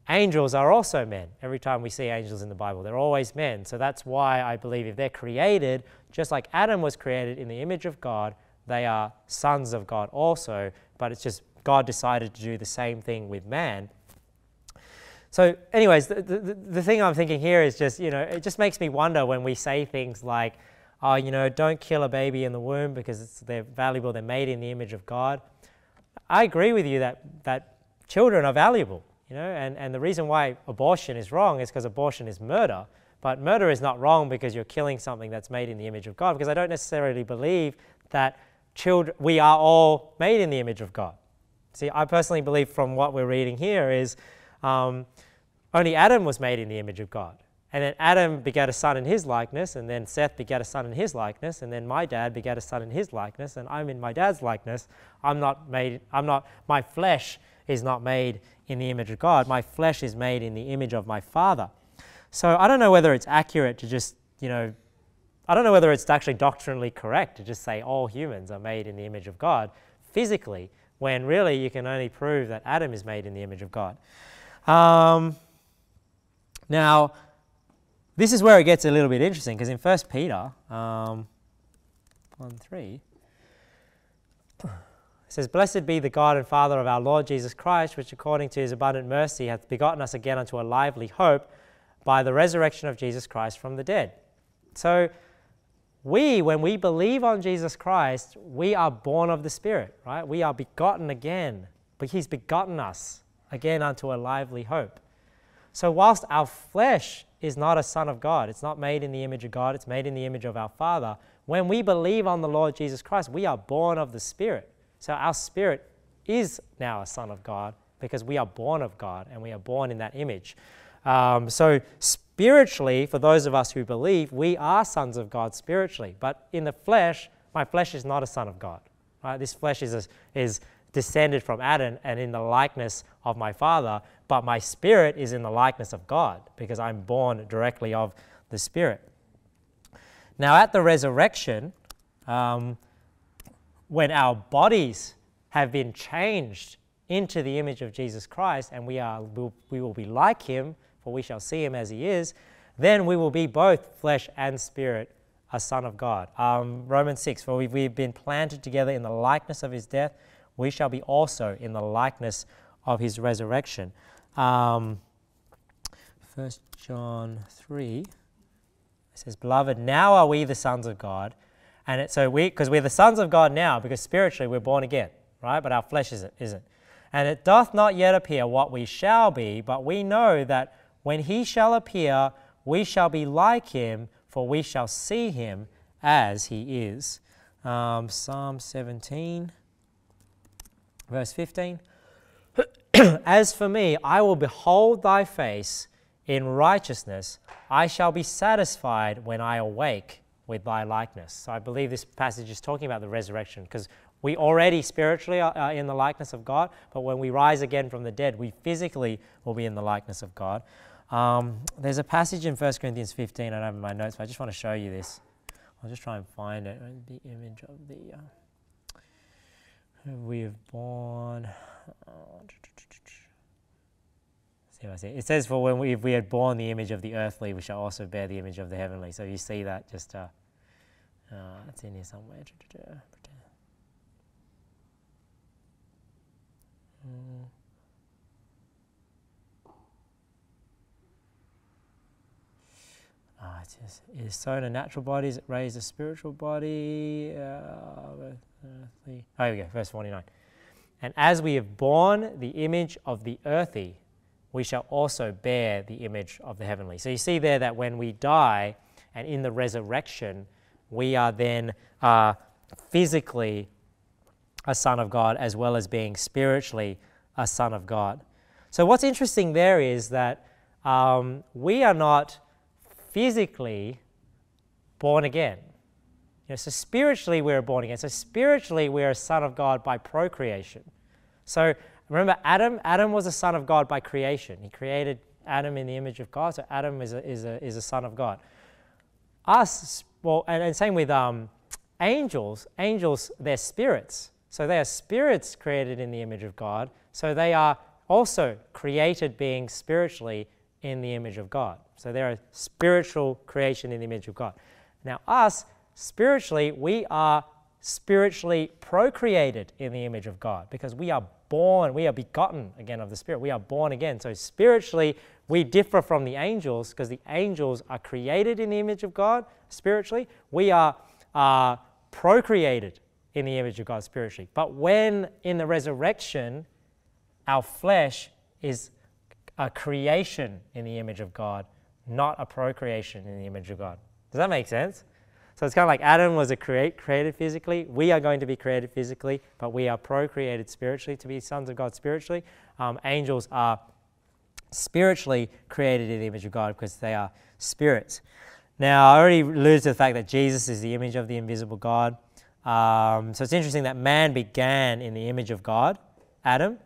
Angels are also men. Every time we see angels in the Bible, they're always men. So that's why I believe if they're created, just like Adam was created in the image of God, they are sons of God also, but it's just God decided to do the same thing with man. So, anyways, the, the, the thing I'm thinking here is just, you know, it just makes me wonder when we say things like, oh, you know, don't kill a baby in the womb because they're valuable, they're made in the image of God. I agree with you that, that children are valuable. You know, and, and the reason why abortion is wrong is because abortion is murder. But murder is not wrong because you're killing something that's made in the image of God, because I don't necessarily believe that children, we are all made in the image of God. See, I personally believe from what we're reading here is um, only Adam was made in the image of God. And then Adam begat a son in his likeness, and then Seth begat a son in his likeness, and then my dad begat a son in his likeness, and I'm in my dad's likeness. I'm not made, I'm not, my flesh is not made in the image of God. My flesh is made in the image of my Father. So I don't know whether it's accurate to just, you know, I don't know whether it's actually doctrinally correct to just say all humans are made in the image of God physically, when really you can only prove that Adam is made in the image of God. Um, now, this is where it gets a little bit interesting because in 1 Peter um, 1 3, it says, Blessed be the God and Father of our Lord Jesus Christ, which according to his abundant mercy hath begotten us again unto a lively hope by the resurrection of Jesus Christ from the dead. So, we, when we believe on Jesus Christ, we are born of the Spirit, right? We are begotten again, but He's begotten us again unto a lively hope. So, whilst our flesh is not a son of God, it's not made in the image of God, it's made in the image of our Father, when we believe on the Lord Jesus Christ, we are born of the Spirit. So our spirit is now a son of God because we are born of God and we are born in that image. Um, so spiritually, for those of us who believe, we are sons of God spiritually. But in the flesh, my flesh is not a son of God. Right? This flesh is, a, is descended from Adam and in the likeness of my Father, but my spirit is in the likeness of God because I'm born directly of the Spirit. Now, at the resurrection, um, when our bodies have been changed into the image of Jesus Christ and we, are, we will be like him, for we shall see him as he is, then we will be both flesh and spirit, a son of God. Um, Romans 6, for we've, we've been planted together in the likeness of his death, we shall be also in the likeness of his resurrection. Um, 1 John 3 it says, Beloved, now are we the sons of God. And it, so we, because we're the sons of God now, because spiritually we're born again, right? But our flesh isn't, isn't. And it doth not yet appear what we shall be, but we know that when he shall appear, we shall be like him, for we shall see him as he is. Um, Psalm 17, verse 15. as for me, I will behold thy face in righteousness. I shall be satisfied when I awake with thy likeness. So I believe this passage is talking about the resurrection because we already spiritually are in the likeness of God, but when we rise again from the dead, we physically will be in the likeness of God. Um, there's a passage in 1 Corinthians 15, I don't have in my notes, but I just want to show you this. I'll just try and find it. The image of the. Uh, we have born. Uh, see what I see. It says, "For when we, if we had borne the image of the earthly, we shall also bear the image of the heavenly." So you see that just. Uh, uh, it's in here somewhere. Mm. Ah, it is, it is sown a natural body, it raised a spiritual body. Uh, oh, here we go, verse 49. And as we have borne the image of the earthy, we shall also bear the image of the heavenly. So you see there that when we die and in the resurrection, we are then uh, physically a son of God as well as being spiritually a son of God. So what's interesting there is that um, we are not physically born again. You know, so spiritually we're born again. So spiritually we're a son of God by procreation. So remember Adam, Adam was a son of God by creation. He created Adam in the image of God. So Adam is a, is a, is a son of God. Us, well, and, and same with um, angels. Angels, they're spirits. So they are spirits created in the image of God. So they are also created beings spiritually in the image of God. So they're a spiritual creation in the image of God. Now, us, spiritually, we are spiritually procreated in the image of God because we are born, we are begotten again of the Spirit. We are born again. So spiritually, we differ from the angels because the angels are created in the image of God spiritually. We are uh, procreated in the image of God spiritually. But when in the resurrection, our flesh is a creation in the image of God, not a procreation in the image of God. Does that make sense? So it's kind of like Adam was a create, created physically. We are going to be created physically, but we are procreated spiritually to be sons of God spiritually. Um, angels are spiritually created in the image of God because they are spirits. Now, I already alluded to the fact that Jesus is the image of the invisible God. Um, so it's interesting that man began in the image of God, Adam,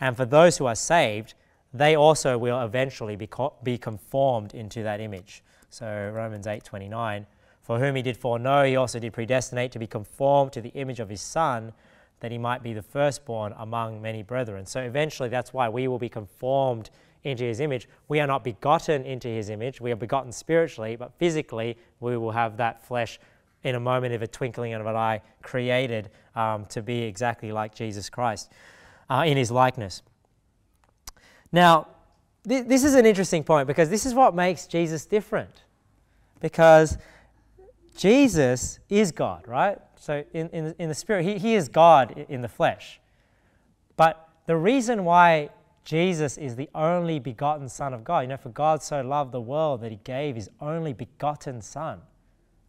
and for those who are saved, they also will eventually be, co- be conformed into that image. So Romans 8:29, for whom he did foreknow, he also did predestinate to be conformed to the image of his Son, that he might be the firstborn among many brethren. So eventually, that's why we will be conformed into his image. We are not begotten into his image. We are begotten spiritually, but physically, we will have that flesh in a moment of a twinkling of an eye created um, to be exactly like Jesus Christ uh, in his likeness. Now, th- this is an interesting point because this is what makes Jesus different. Because Jesus is God, right? So, in, in, in the spirit, he, he is God in the flesh. But the reason why Jesus is the only begotten Son of God, you know, for God so loved the world that he gave his only begotten Son,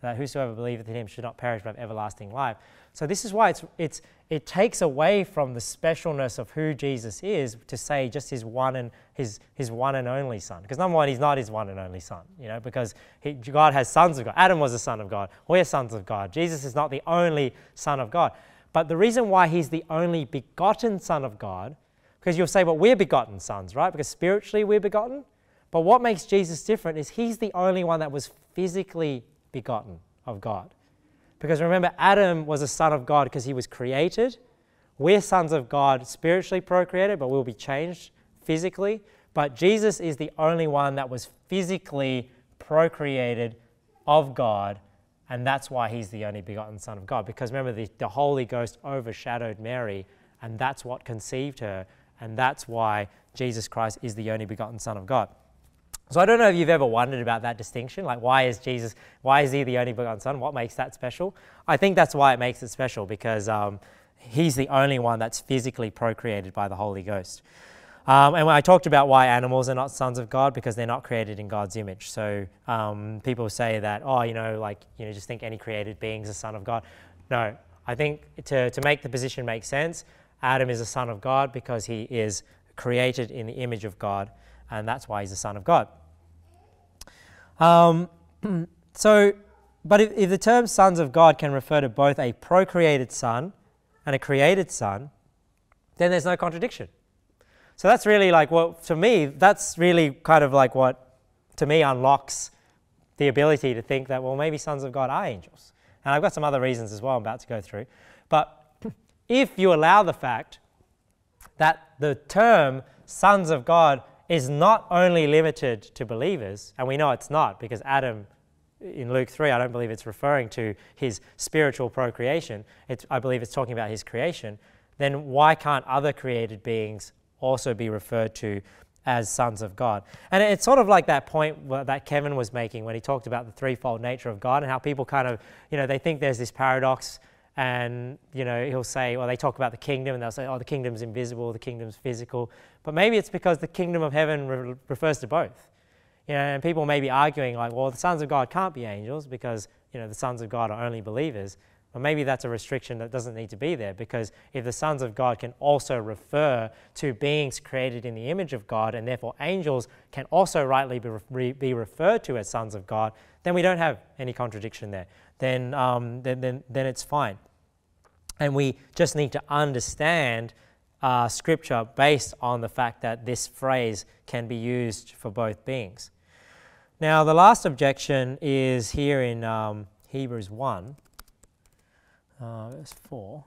that whosoever believeth in him should not perish but have everlasting life. So this is why it's, it's, it takes away from the specialness of who Jesus is to say just his one and his, his one and only son. Because number one, he's not his one and only son, you know, because he, God has sons of God. Adam was a son of God. We're sons of God. Jesus is not the only son of God. But the reason why he's the only begotten son of God, because you'll say, well, we're begotten sons, right? Because spiritually we're begotten. But what makes Jesus different is he's the only one that was physically begotten of God. Because remember, Adam was a son of God because he was created. We're sons of God spiritually procreated, but we'll be changed physically. But Jesus is the only one that was physically procreated of God, and that's why he's the only begotten Son of God. Because remember, the, the Holy Ghost overshadowed Mary and that's what conceived her, and that's why Jesus Christ is the only begotten Son of God. So I don't know if you've ever wondered about that distinction, like why is Jesus, why is he the only begotten Son? What makes that special? I think that's why it makes it special because um, he's the only one that's physically procreated by the Holy Ghost. Um, and I talked about why animals are not sons of God, because they're not created in God's image. So um, people say that, oh, you know, like, you know, just think any created being is a son of God. No, I think to, to make the position make sense, Adam is a son of God because he is created in the image of God, and that's why he's the son of God. Um, so, but if, if the term sons of God can refer to both a procreated son and a created son, then there's no contradiction. So that's really like what, to me, that's really kind of like what, to me, unlocks the ability to think that, well, maybe sons of God are angels. And I've got some other reasons as well I'm about to go through. But if you allow the fact that the term sons of God is not only limited to believers, and we know it's not because Adam in Luke 3, I don't believe it's referring to his spiritual procreation. It's, I believe it's talking about his creation. Then why can't other created beings also be referred to as sons of God. And it's sort of like that point that Kevin was making when he talked about the threefold nature of God and how people kind of, you know, they think there's this paradox and, you know, he'll say, well, they talk about the kingdom and they'll say, oh, the kingdom's invisible, the kingdom's physical. But maybe it's because the kingdom of heaven re- refers to both. You know, and people may be arguing like, well, the sons of God can't be angels because, you know, the sons of God are only believers. but maybe that's a restriction that doesn't need to be there because if the sons of God can also refer to beings created in the image of God and therefore angels can also rightly be, re- be referred to as sons of God, then we don't have any contradiction there. Then, um, then, then, then it's fine. And we just need to understand uh, Scripture based on the fact that this phrase can be used for both beings. Now, the last objection is here in um, Hebrews 1 uh, verse 4.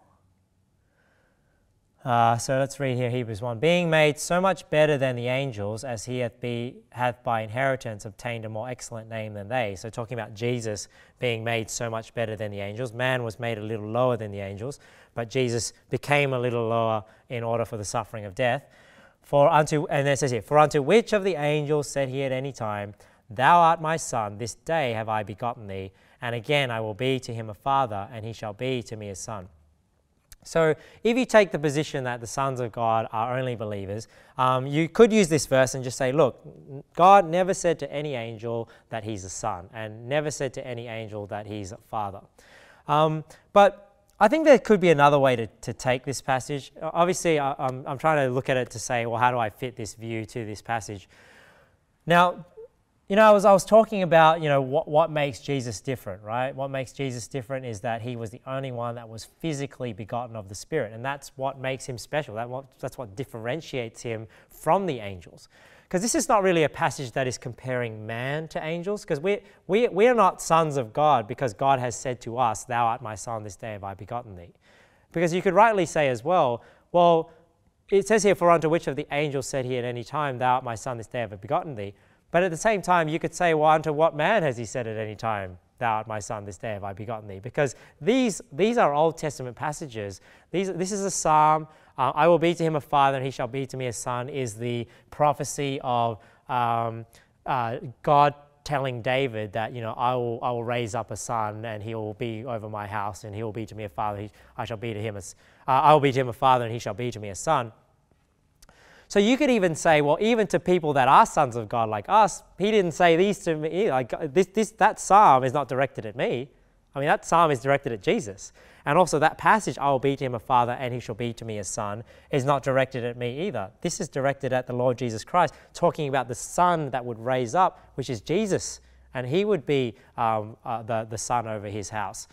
Uh, so let's read here Hebrews 1. Being made so much better than the angels, as he hath, be, hath by inheritance obtained a more excellent name than they. So, talking about Jesus being made so much better than the angels. Man was made a little lower than the angels, but Jesus became a little lower in order for the suffering of death. For unto, and it says here, For unto which of the angels said he at any time, Thou art my son, this day have I begotten thee. And again, I will be to him a father, and he shall be to me a son. So, if you take the position that the sons of God are only believers, um, you could use this verse and just say, look, God never said to any angel that he's a son, and never said to any angel that he's a father. Um, but I think there could be another way to, to take this passage. Obviously, I, I'm, I'm trying to look at it to say, well, how do I fit this view to this passage? Now, you know, I was, I was talking about, you know, what, what makes Jesus different, right? What makes Jesus different is that he was the only one that was physically begotten of the Spirit. And that's what makes him special. That what, that's what differentiates him from the angels. Because this is not really a passage that is comparing man to angels, because we, we, we are not sons of God because God has said to us, Thou art my son, this day have I begotten thee. Because you could rightly say as well, well, it says here, For unto which of the angels said he at any time, Thou art my son, this day have I begotten thee? But at the same time, you could say, well, unto what man has he said at any time, Thou art my son, this day have I begotten thee? Because these, these are Old Testament passages. These, this is a psalm. Uh, I will be to him a father, and he shall be to me a son, is the prophecy of um, uh, God telling David that, you know, I will, I will raise up a son, and he will be over my house, and he will be to me a father. He, I shall be to him uh, I will be to him a father, and he shall be to me a son. So you could even say, well, even to people that are sons of God like us, he didn't say these to me. Like this, this, that psalm is not directed at me. I mean, that psalm is directed at Jesus. And also that passage, I will be to him a father and he shall be to me a son, is not directed at me either. This is directed at the Lord Jesus Christ, talking about the son that would raise up, which is Jesus. And he would be um, uh, the, the son over his house.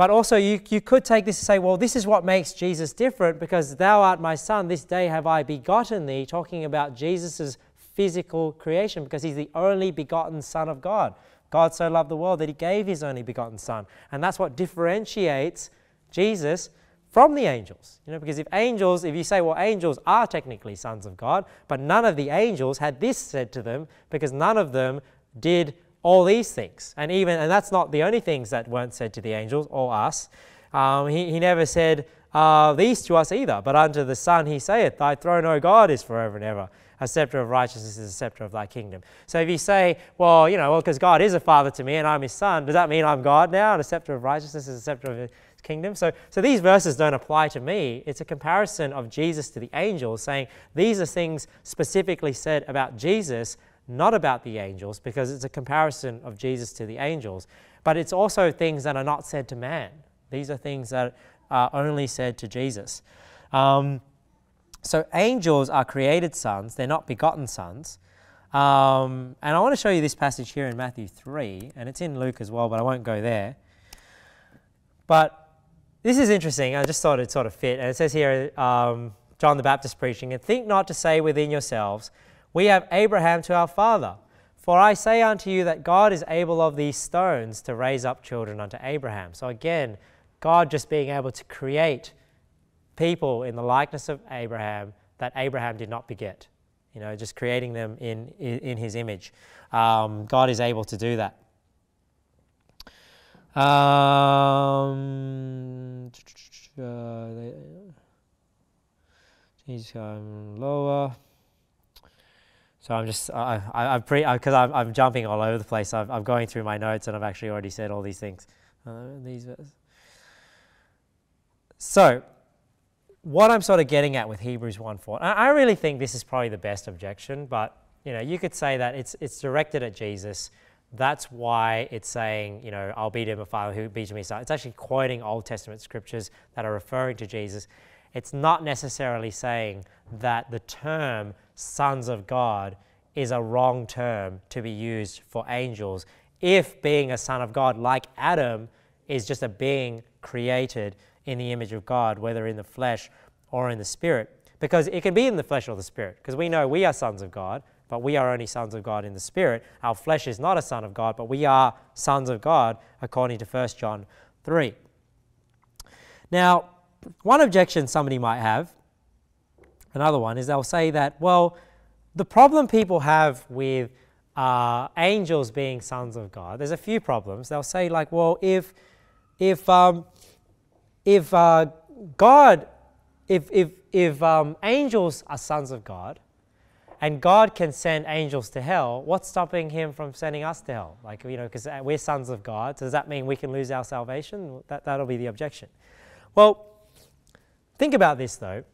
But also, you, you could take this and say, well, this is what makes Jesus different because thou art my son, this day have I begotten thee, talking about Jesus' physical creation because he's the only begotten Son of God. God so loved the world that he gave his only begotten Son. And that's what differentiates Jesus from the angels. You know, because if angels, if you say, well, angels are technically sons of God, but none of the angels had this said to them because none of them did all these things. And even, and that's not the only things that weren't said to the angels or us. Um, he, he never said, uh, these to us either. But unto the Son he saith, Thy throne, O God, is forever and ever. A scepter of righteousness is a scepter of thy kingdom. So if you say, well, you know, well, because God is a father to me and I'm his son, does that mean I'm God now and a scepter of righteousness is a scepter of his kingdom? So, so these verses don't apply to me. It's a comparison of Jesus to the angels, saying these are things specifically said about Jesus, not about the angels, because it's a comparison of Jesus to the angels. But it's also things that are not said to man. These are things that are only said to Jesus. Um, so angels are created sons, they're not begotten sons. Um, and I want to show you this passage here in Matthew 3, and it's in Luke as well, but I won't go there. But this is interesting. I just thought it sort of fit. And it says here, um, John the Baptist preaching, and think not to say within yourselves, We have Abraham to our father. For I say unto you that God is able of these stones to raise up children unto Abraham. So again, God just being able to create people in the likeness of Abraham that Abraham did not beget. You know, just creating them in, in, his image. Um, God is able to do that. Um, uh, lower. So I'm just, I, I, am pre, because I'm, I'm jumping all over the place. i am I'm going through my notes and I've actually already said all these things. Uh, these So, what I'm sort of getting at with Hebrews 1:4, I, I really think this is probably the best objection, but you know, you could say that it's it's directed at Jesus. That's why it's saying, you know, I'll be to him a father who be to me son. It's actually quoting Old Testament scriptures that are referring to Jesus. It's not necessarily saying that the term sons of God is a wrong term to be used for angels if being a son of God, like Adam, is just a being created in the image of God, whether in the flesh or in the spirit. Because it can be in the flesh or the spirit, because we know we are sons of God, but we are only sons of God in the spirit. Our flesh is not a son of God, but we are sons of God according to 1 John 3. Now, one objection somebody might have Another one is they'll say that, well, the problem people have with uh, angels being sons of God, there's a few problems. They'll say, like, well, if, if, um, if uh, God, if, if, if um, angels are sons of God, and God can send angels to hell, what's stopping him from sending us to hell? Like, you know, because we're sons of God. Does that mean we can lose our salvation? That, that'll be the objection. Well, think about this though.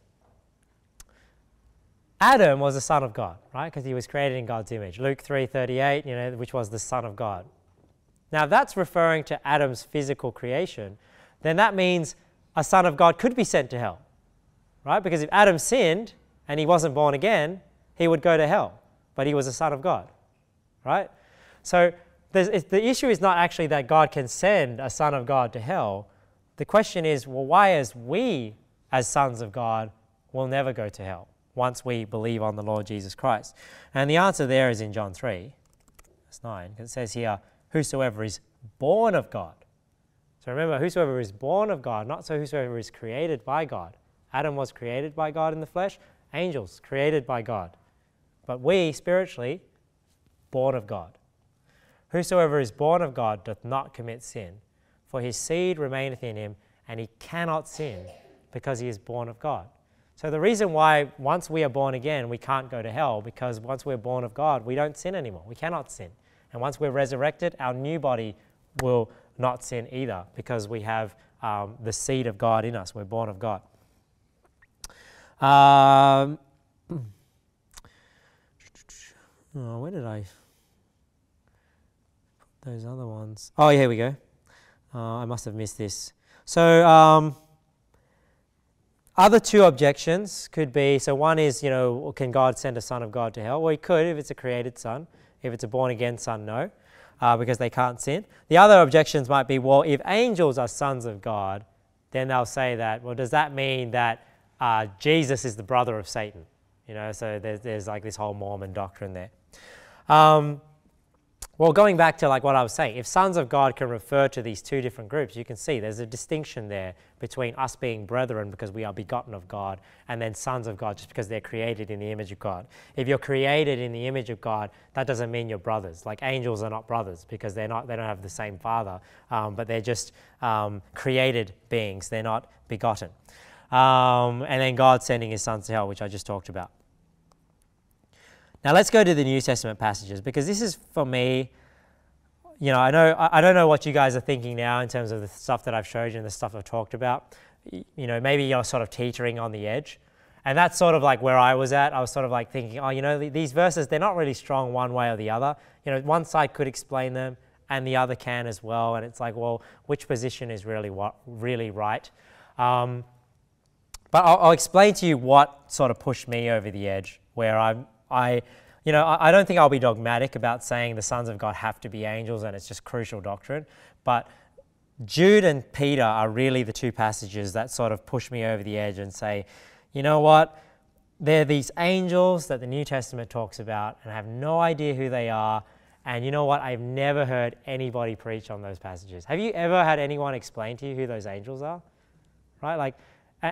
Adam was the son of God, right? Because he was created in God's image. Luke 3:38, you know, which was the son of God. Now, if that's referring to Adam's physical creation, then that means a son of God could be sent to hell, right? Because if Adam sinned and he wasn't born again, he would go to hell, but he was a son of God, right? So the issue is not actually that God can send a son of God to hell. The question is, well, why, as we, as sons of God, will never go to hell? Once we believe on the Lord Jesus Christ? And the answer there is in John 3, verse 9, because it says here, Whosoever is born of God. So remember, whosoever is born of God, not so whosoever is created by God. Adam was created by God in the flesh, angels created by God. But we, spiritually, born of God. Whosoever is born of God doth not commit sin, for his seed remaineth in him, and he cannot sin because he is born of God. So the reason why once we are born again, we can't go to hell, because once we're born of God, we don't sin anymore. We cannot sin. And once we're resurrected, our new body will not sin either, because we have um, the seed of God in us. We're born of God. Um, oh, where did I? Those other ones. Oh, here we go. Uh, I must have missed this. So, um, other two objections could be so one is, you know, can God send a son of God to hell? Well, he could if it's a created son. If it's a born again son, no, uh, because they can't sin. The other objections might be, well, if angels are sons of God, then they'll say that, well, does that mean that uh, Jesus is the brother of Satan? You know, so there's, there's like this whole Mormon doctrine there. Um, Well, going back to like what I was saying, if sons of God can refer to these two different groups, you can see there's a distinction there between us being brethren because we are begotten of God and then sons of God just because they're created in the image of God. If you're created in the image of God, that doesn't mean you're brothers. Like angels are not brothers because they're not, they don't have the same father, um, but they're just um, created beings. They're not begotten. Um, and then God sending his sons to hell, which I just talked about. Now let's go to the New Testament passages because this is for me, you know, I know I don't know what you guys are thinking now in terms of the stuff that I've showed you and the stuff I've talked about. You know, maybe you're sort of teetering on the edge. And that's sort of like where I was at. I was sort of like thinking, oh, you know, these verses, they're not really strong one way or the other. You know, one side could explain them and the other can as well. And it's like, well, which position is really what really right? Um, but I'll, I'll, explain to you what sort of pushed me over the edge, where I'm I, you know, I, I don't think I'll be dogmatic about saying the sons of God have to be angels and it's just crucial doctrine. But Jude and Peter are really the two passages that sort of push me over the edge and say, you know what? They're these angels that the New Testament talks about, and I have no idea who they are. And you know what? I've never heard anybody preach on those passages. Have you ever had anyone explain to you who those angels are? Right? Like,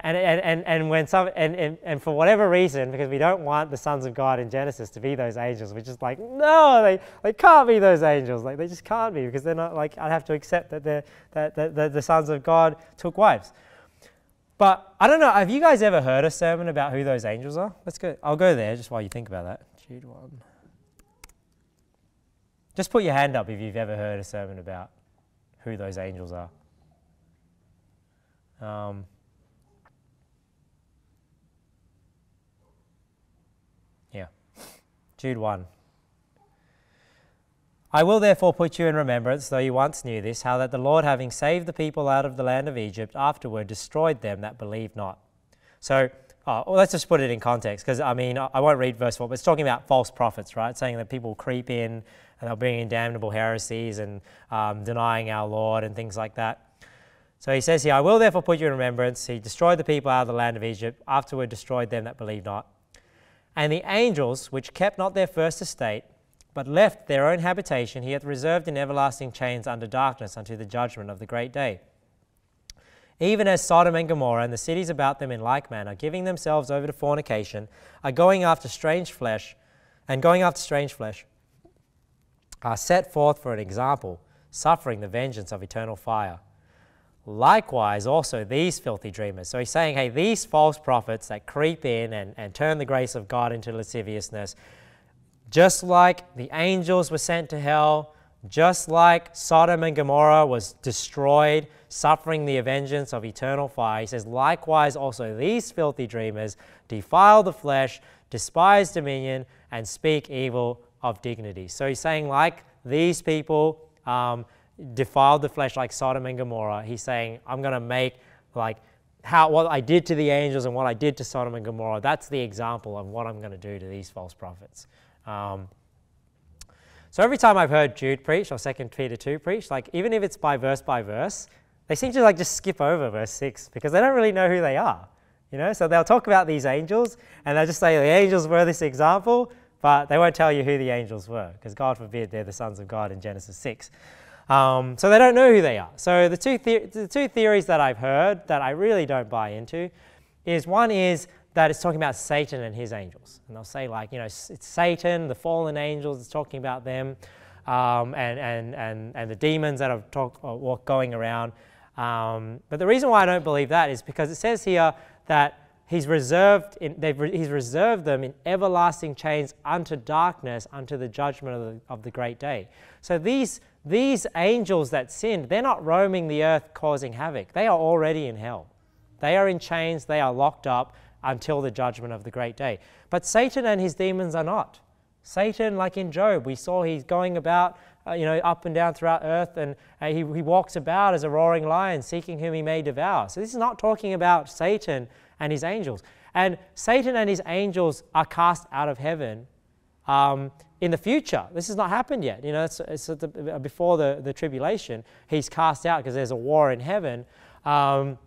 and, and, and, when some, and, and, and for whatever reason, because we don't want the sons of God in Genesis to be those angels, we're just like, no, they, they can't be those angels. Like, they just can't be because they're not like, I'd have to accept that, they're, that, that, that the sons of God took wives. But I don't know, have you guys ever heard a sermon about who those angels are? Let's go, I'll go there just while you think about that. Jude 1. Just put your hand up if you've ever heard a sermon about who those angels are. Um, Jude 1. I will therefore put you in remembrance, though you once knew this, how that the Lord, having saved the people out of the land of Egypt, afterward destroyed them that believed not. So, oh, well, let's just put it in context, because I mean, I won't read verse 4, but it's talking about false prophets, right? Saying that people creep in and they'll bring in damnable heresies and um, denying our Lord and things like that. So he says here, I will therefore put you in remembrance. He destroyed the people out of the land of Egypt, afterward destroyed them that believed not. And the angels, which kept not their first estate, but left their own habitation, he hath reserved in everlasting chains under darkness unto the judgment of the great day. Even as Sodom and Gomorrah and the cities about them in like manner, giving themselves over to fornication, are going after strange flesh, and going after strange flesh, are set forth for an example, suffering the vengeance of eternal fire. Likewise, also these filthy dreamers. So he's saying, hey, these false prophets that creep in and, and turn the grace of God into lasciviousness, just like the angels were sent to hell, just like Sodom and Gomorrah was destroyed, suffering the vengeance of eternal fire, he says, likewise also these filthy dreamers defile the flesh, despise dominion, and speak evil of dignity. So he's saying, like these people, um, defiled the flesh like Sodom and Gomorrah, he's saying, I'm going to make like how what I did to the angels and what I did to Sodom and Gomorrah. That's the example of what I'm going to do to these false prophets. Um, so every time I've heard Jude preach or Second Peter 2 preach, like even if it's by verse by verse, they seem to like just skip over verse 6 because they don't really know who they are. You know, so they'll talk about these angels and they'll just say the angels were this example, but they won't tell you who the angels were because God forbid they're the sons of God in Genesis 6. Um, so they don't know who they are. So the two, the-, two theories that I've heard that I really don't buy into is one is that it's talking about Satan and his angels. And they'll say like, you know, it's Satan, the fallen angels, it's talking about them, um, and, and, and, and the demons that are talk, or going around. Um, but the reason why I don't believe that is because it says here that he's reserved, in, he's reserved them in everlasting chains unto darkness, unto the judgment of the, of the great day. So these these angels that sinned, they're not roaming the earth causing havoc. They are already in hell. They are in chains, they are locked up until the judgment of the great day. But Satan and his demons are not. Satan, like in Job, we saw he's going about, uh, you know, up and down throughout earth, and uh, he, he walks about as a roaring lion, seeking whom he may devour. So this is not talking about Satan and his angels. And Satan and his angels are cast out of heaven um, in the future. This has not happened yet. You know, it's, it's the, before the, the tribulation. He's cast out because there's a war in heaven. Um,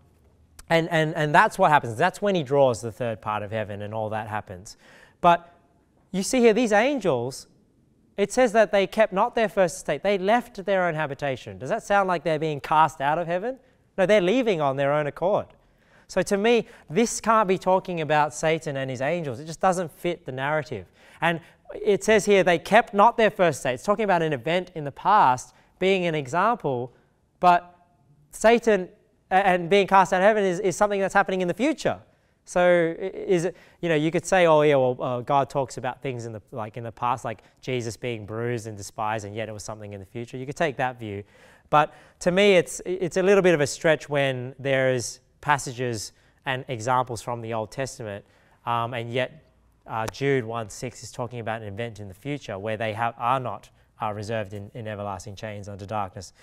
and, and, and that's what happens. That's when he draws the third part of heaven and all that happens. But you see here, these angels, it says that they kept not their first estate, they left their own habitation. Does that sound like they're being cast out of heaven? No, they're leaving on their own accord. So to me, this can't be talking about Satan and his angels. It just doesn't fit the narrative. And it says here they kept not their first estate. It's talking about an event in the past being an example, but Satan and being cast out of heaven is, is something that's happening in the future. So is it, you know, you could say, oh yeah, well, uh, God talks about things in the, like in the past, like Jesus being bruised and despised, and yet it was something in the future. You could take that view. But to me, it's, it's a little bit of a stretch when there's passages and examples from the Old Testament, um, and yet uh, Jude 1 6 is talking about an event in the future where they have, are not uh, reserved in, in everlasting chains under darkness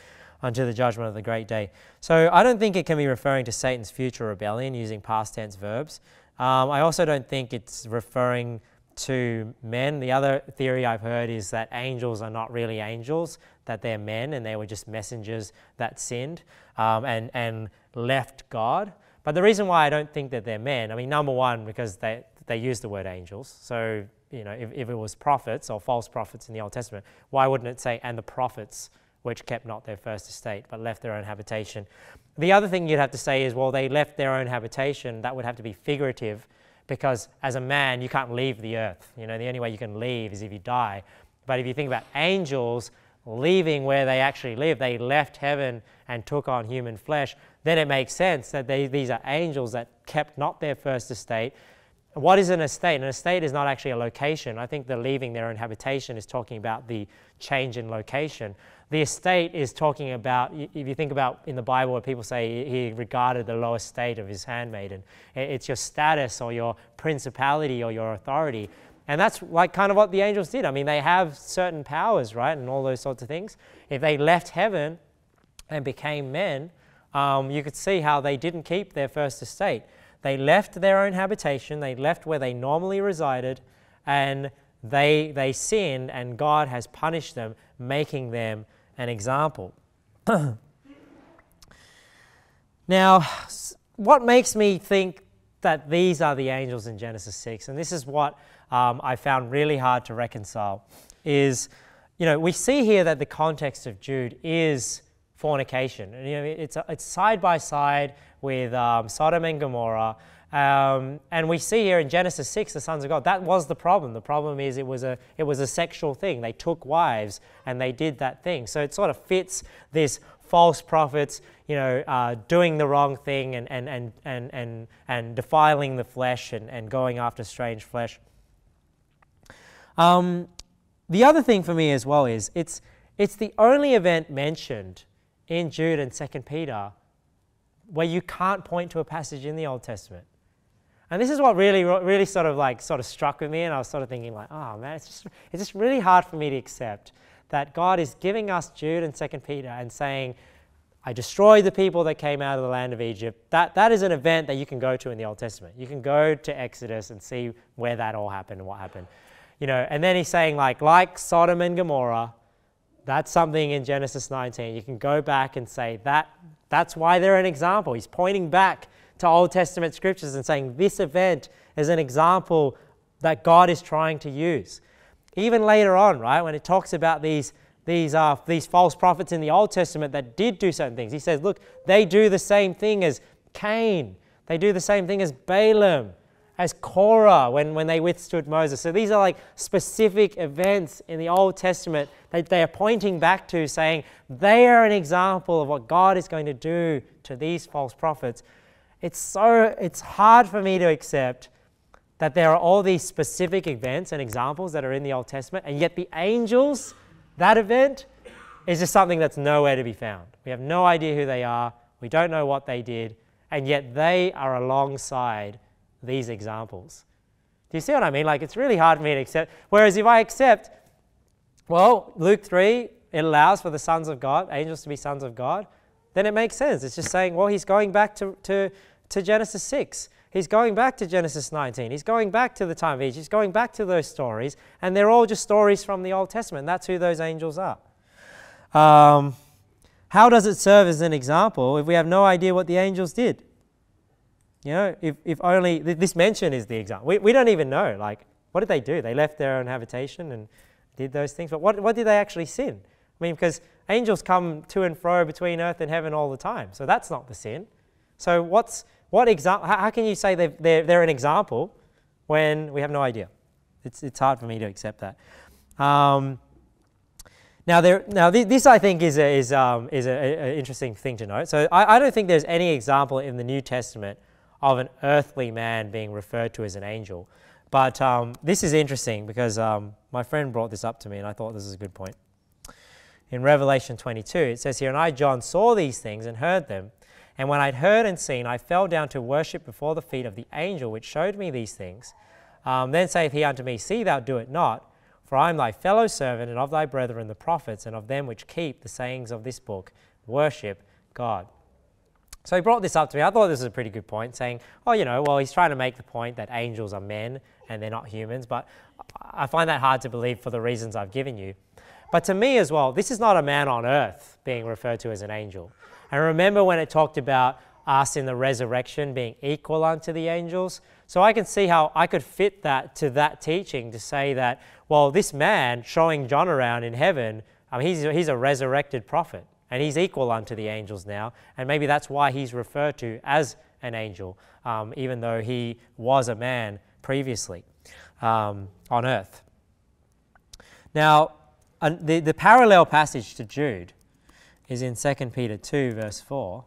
unto the judgment of the great day. So I don't think it can be referring to Satan's future rebellion using past tense verbs. Um, I also don't think it's referring to men. The other theory I've heard is that angels are not really angels, that they're men and they were just messengers that sinned um, and, and left God. But the reason why I don't think that they're men, I mean, number one, because they, they use the word angels. So, you know, if, if it was prophets or false prophets in the Old Testament, why wouldn't it say, and the prophets which kept not their first estate, but left their own habitation. The other thing you'd have to say is, well, they left their own habitation. That would have to be figurative, because as a man, you can't leave the earth. You know, the only way you can leave is if you die. But if you think about angels leaving where they actually live, they left heaven and took on human flesh, then it makes sense that they, these are angels that kept not their first estate. What is an estate? An estate is not actually a location. I think the leaving their own habitation is talking about the change in location. The estate is talking about, if you think about in the Bible where people say he regarded the low estate of his handmaiden, it's your status or your principality or your authority. And that's like kind of what the angels did. I mean, they have certain powers, right? And all those sorts of things. If they left heaven and became men, um, you could see how they didn't keep their first estate. They left their own habitation, they left where they normally resided, and they, they sinned, and God has punished them, making them an example. now, what makes me think that these are the angels in Genesis 6, and this is what um, I found really hard to reconcile, is, you know, we see here that the context of Jude is fornication. And, you know, it's, it's side by side with um, Sodom and Gomorrah. Um, and we see here in Genesis 6, the sons of God, that was the problem. The problem is it was, a, it was a sexual thing. They took wives and they did that thing. So it sort of fits this false prophets, you know, uh, doing the wrong thing and, and, and, and, and, and defiling the flesh and, and going after strange flesh. Um, the other thing for me as well is it's, it's the only event mentioned in Jude and 2 Peter where you can't point to a passage in the Old Testament. And this is what really, really sort of like sort of struck with me, and I was sort of thinking like, oh man, it's just, it's just really hard for me to accept that God is giving us Jude and Second Peter and saying, I destroyed the people that came out of the land of Egypt. That, that is an event that you can go to in the Old Testament. You can go to Exodus and see where that all happened and what happened. You know, and then he's saying like, like Sodom and Gomorrah, that's something in Genesis 19. You can go back and say that that's why they're an example. He's pointing back to Old Testament scriptures and saying this event is an example that God is trying to use. Even later on, right, when it talks about these, these, uh, these false prophets in the Old Testament that did do certain things, he says, look, they do the same thing as Cain. They do the same thing as Balaam, as Korah when, when they withstood Moses. So these are like specific events in the Old Testament that they are pointing back to, saying they are an example of what God is going to do to these false prophets it's so it's hard for me to accept that there are all these specific events and examples that are in the Old Testament, and yet the angels, that event, is just something that's nowhere to be found. We have no idea who they are, we don't know what they did, and yet they are alongside these examples. Do you see what I mean? Like, it's really hard for me to accept. Whereas if I accept, well, Luke 3, it allows for the sons of God, angels to be sons of God, then it makes sense. It's just saying, well, he's going back to, to to Genesis 6. He's going back to Genesis 19. He's going back to the time of Egypt. He's going back to those stories. And they're all just stories from the Old Testament. That's who those angels are. Um, how does it serve as an example if we have no idea what the angels did? You know, if, if only this mention is the example. We, we don't even know. Like, what did they do? They left their own habitation and did those things. But what, what did they actually sin? I mean, because angels come to and fro between earth and heaven all the time. So that's not the sin. So what's, what example, how, how, can you say they're, they're an example when we have no idea? It's, it's hard for me to accept that. Um, now, there, now th this I think is an is, um, is a, a, interesting thing to note. So I, I don't think there's any example in the New Testament of an earthly man being referred to as an angel. But um, this is interesting because um, my friend brought this up to me and I thought this is a good point. In Revelation 22, it says here, And I, John, saw these things and heard them. And when I'd heard and seen, I fell down to worship before the feet of the angel which showed me these things. Um, then saith he unto me, See thou do it not. For I am thy fellow servant and of thy brethren the prophets and of them which keep the sayings of this book. Worship God. So he brought this up to me. I thought this was a pretty good point, saying, oh, you know, well, he's trying to make the point that angels are men and they're not humans, but I find that hard to believe for the reasons I've given you. But to me as well, this is not a man on earth being referred to as an angel. And remember when it talked about us in the resurrection being equal unto the angels? So I can see how I could fit that to that teaching to say that, well, this man showing John around in heaven, I mean, he's, he's a resurrected prophet and he's equal unto the angels now. And maybe that's why he's referred to as an angel, um, even though he was a man previously um, on earth. Now, uh, the, the parallel passage to Jude is in 2 Peter 2, verse 4.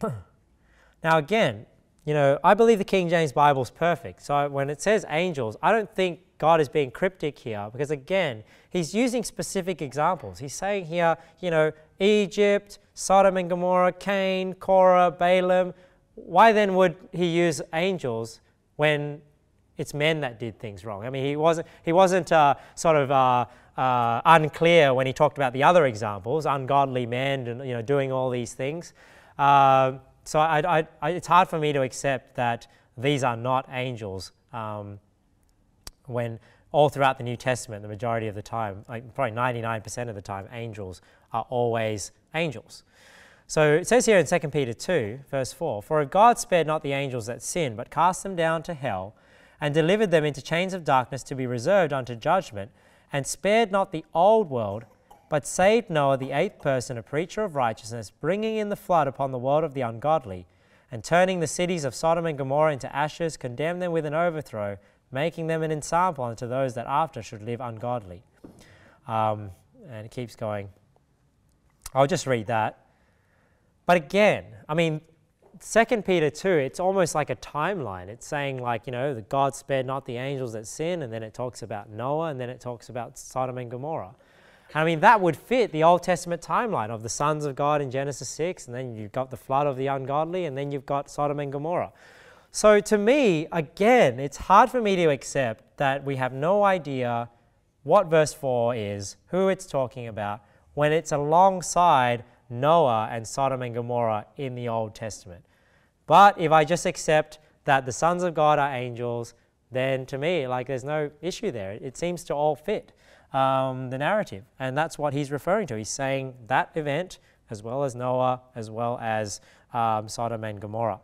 now, again, you know, I believe the King James Bible is perfect. So when it says angels, I don't think God is being cryptic here because, again, he's using specific examples. He's saying here, you know, Egypt, Sodom and Gomorrah, Cain, Korah, Balaam. Why then would he use angels when it's men that did things wrong? I mean, he wasn't, he wasn't uh, sort of uh, uh, unclear when he talked about the other examples, ungodly men and, you know, doing all these things. So I, I, I, it's hard for me to accept that these are not angels um, when all throughout the New Testament, the majority of the time, like probably 99% of the time, angels are always angels. So it says here in 2 Peter 2, verse 4 For if God spared not the angels that sinned, but cast them down to hell, and delivered them into chains of darkness to be reserved unto judgment, and spared not the old world, but saved Noah, the eighth person, a preacher of righteousness, bringing in the flood upon the world of the ungodly, and turning the cities of Sodom and Gomorrah into ashes, condemned them with an overthrow, making them an ensample unto those that after should live ungodly. Um, and it keeps going. I'll just read that. But again, I mean, 2 Peter 2, it's almost like a timeline. It's saying, like, you know, that God spared not the angels that sin, and then it talks about Noah, and then it talks about Sodom and Gomorrah. I mean, that would fit the Old Testament timeline of the sons of God in Genesis 6, and then you've got the flood of the ungodly, and then you've got Sodom and Gomorrah. So to me, again, it's hard for me to accept that we have no idea what verse 4 is, who it's talking about, when it's alongside Noah and Sodom and Gomorrah in the Old Testament. But if I just accept that the sons of God are angels, then to me, like there's no issue there. It seems to all fit um, the narrative. And that's what he's referring to. He's saying that event, as well as Noah, as well as um, Sodom and Gomorrah.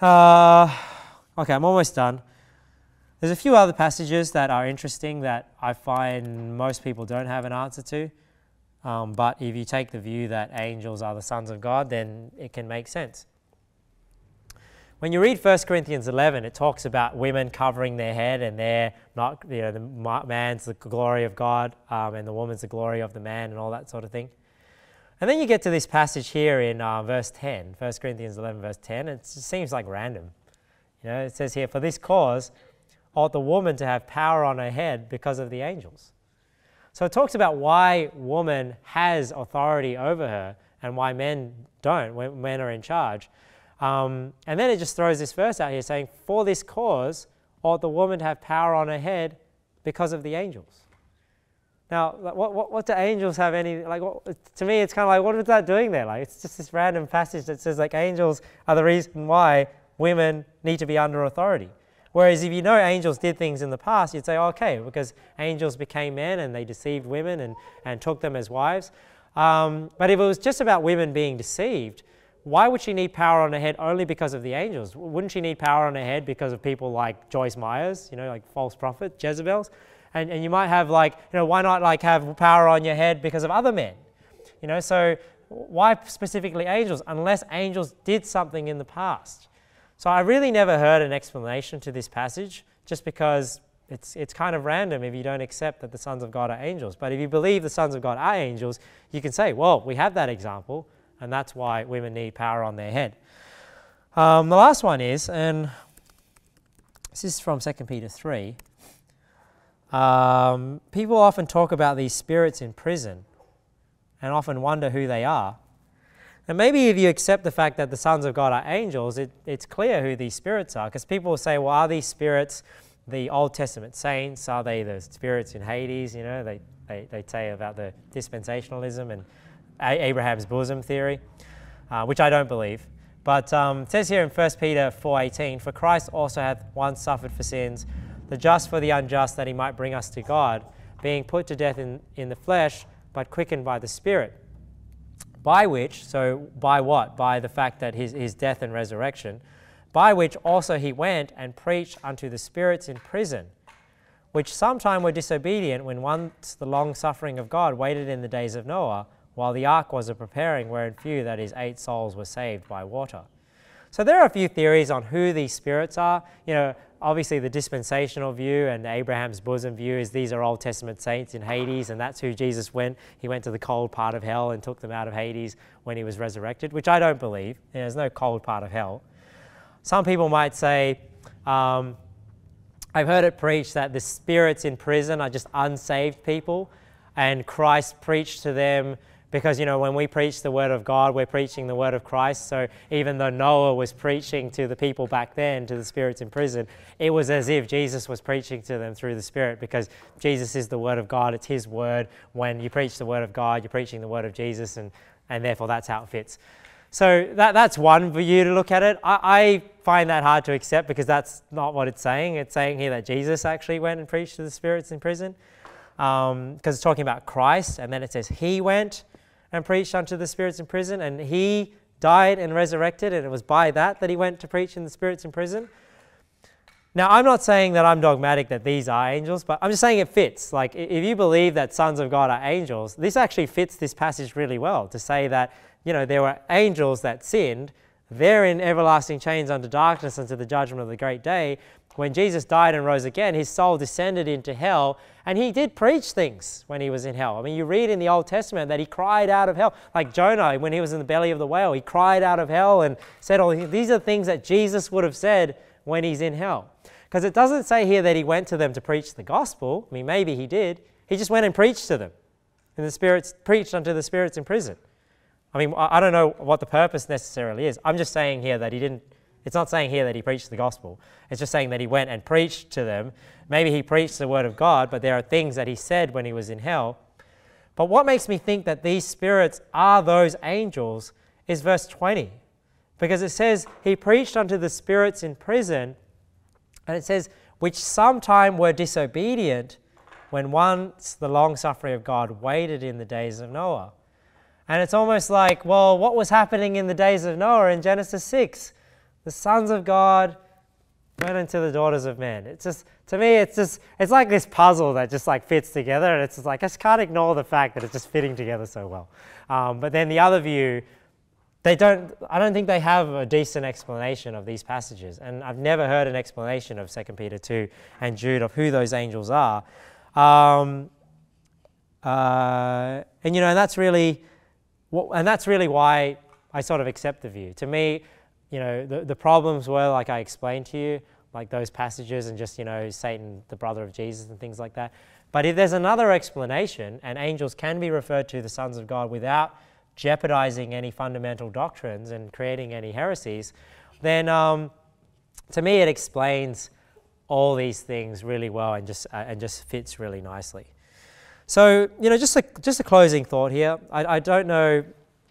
Uh, okay, I'm almost done. There's a few other passages that are interesting that I find most people don't have an answer to. Um, but if you take the view that angels are the sons of God, then it can make sense. When you read 1 Corinthians 11, it talks about women covering their head and they're not, you know, the man's the glory of God um, and the woman's the glory of the man and all that sort of thing. And then you get to this passage here in uh, verse 10, 1 Corinthians 11, verse 10. It seems like random. You know, it says here, For this cause ought the woman to have power on her head because of the angels. So it talks about why woman has authority over her and why men don't, when men are in charge. Um, and then it just throws this verse out here saying, For this cause ought the woman to have power on her head because of the angels. Now, what, what, what do angels have any, like, what, to me, it's kind of like, what is that doing there? Like, it's just this random passage that says, like, angels are the reason why women need to be under authority. Whereas if you know angels did things in the past, you'd say, okay, because angels became men and they deceived women and, and took them as wives. Um, but if it was just about women being deceived, why would she need power on her head only because of the angels? Wouldn't she need power on her head because of people like Joyce Meyers, you know, like false prophet, Jezebels? And, and you might have like, you know, why not like have power on your head because of other men? You know, so why specifically angels? Unless angels did something in the past. So I really never heard an explanation to this passage just because it's, it's kind of random if you don't accept that the sons of God are angels. But if you believe the sons of God are angels, you can say, well, we have that example, and that's why women need power on their head. Um, the last one is, and this is from 2 Peter 3. Um, people often talk about these spirits in prison and often wonder who they are. And maybe if you accept the fact that the sons of God are angels, it, it's clear who these spirits are. Because people will say, well, are these spirits the Old Testament saints? Are they the spirits in Hades? You know, they, they, they say about the dispensationalism and Abraham's bosom theory, uh, which I don't believe. But um, it says here in 1 Peter 4.18, For Christ also hath once suffered for sins, the just for the unjust, that he might bring us to God, being put to death in, in the flesh, but quickened by the Spirit. By which, so by what? By the fact that his, his death and resurrection, by which also he went and preached unto the spirits in prison, which sometime were disobedient when once the long suffering of God waited in the days of Noah, while the ark was a preparing, wherein few, that is, eight souls, were saved by water. So there are a few theories on who these spirits are. You know, obviously the dispensational view and Abraham's bosom view is these are Old Testament saints in Hades, and that's who Jesus went. He went to the cold part of hell and took them out of Hades when he was resurrected, which I don't believe. There's no cold part of hell. Some people might say, um, I've heard it preached that the spirits in prison are just unsaved people, and Christ preached to them because, you know, when we preach the word of God, we're preaching the word of Christ. So even though Noah was preaching to the people back then, to the spirits in prison, it was as if Jesus was preaching to them through the Spirit because Jesus is the word of God. It's his word. When you preach the word of God, you're preaching the word of Jesus, and, and therefore that's how it fits. So that, that's one for you to look at it. I, I find that hard to accept because that's not what it's saying. It's saying here that Jesus actually went and preached to the spirits in prison because um, it's talking about Christ, and then it says he went and preached unto the spirits in prison, and he died and resurrected, and it was by that that he went to preach in the spirits in prison. Now, I'm not saying that I'm dogmatic that these are angels, but I'm just saying it fits. Like, if you believe that sons of God are angels, this actually fits this passage really well to say that you know, there were angels that sinned. They're in everlasting chains under darkness unto the judgment of the great day. When Jesus died and rose again, his soul descended into hell, and he did preach things when he was in hell. I mean, you read in the Old Testament that he cried out of hell, like Jonah when he was in the belly of the whale. He cried out of hell and said all these are things that Jesus would have said when he's in hell. Because it doesn't say here that he went to them to preach the gospel. I mean, maybe he did. He just went and preached to them. And the spirits preached unto the spirits in prison. I mean, I don't know what the purpose necessarily is. I'm just saying here that he didn't, it's not saying here that he preached the gospel. It's just saying that he went and preached to them. Maybe he preached the word of God, but there are things that he said when he was in hell. But what makes me think that these spirits are those angels is verse 20. Because it says, He preached unto the spirits in prison, and it says, which sometime were disobedient when once the long suffering of God waited in the days of Noah. And it's almost like, well, what was happening in the days of Noah in Genesis 6? The sons of God went into the daughters of men. It's just, to me, it's just, it's like this puzzle that just like fits together. And it's just like, I just can't ignore the fact that it's just fitting together so well. Um, but then the other view, they don't, I don't think they have a decent explanation of these passages. And I've never heard an explanation of 2 Peter 2 and Jude of who those angels are. Um, uh, and, you know, and that's really, and that's really why I sort of accept the view. To me, you know, the, the problems were like I explained to you, like those passages and just, you know, Satan, the brother of Jesus and things like that. But if there's another explanation, and angels can be referred to the sons of God without jeopardizing any fundamental doctrines and creating any heresies, then um, to me it explains all these things really well and just, uh, and just fits really nicely. So, you know, just a, just a closing thought here. I, I don't know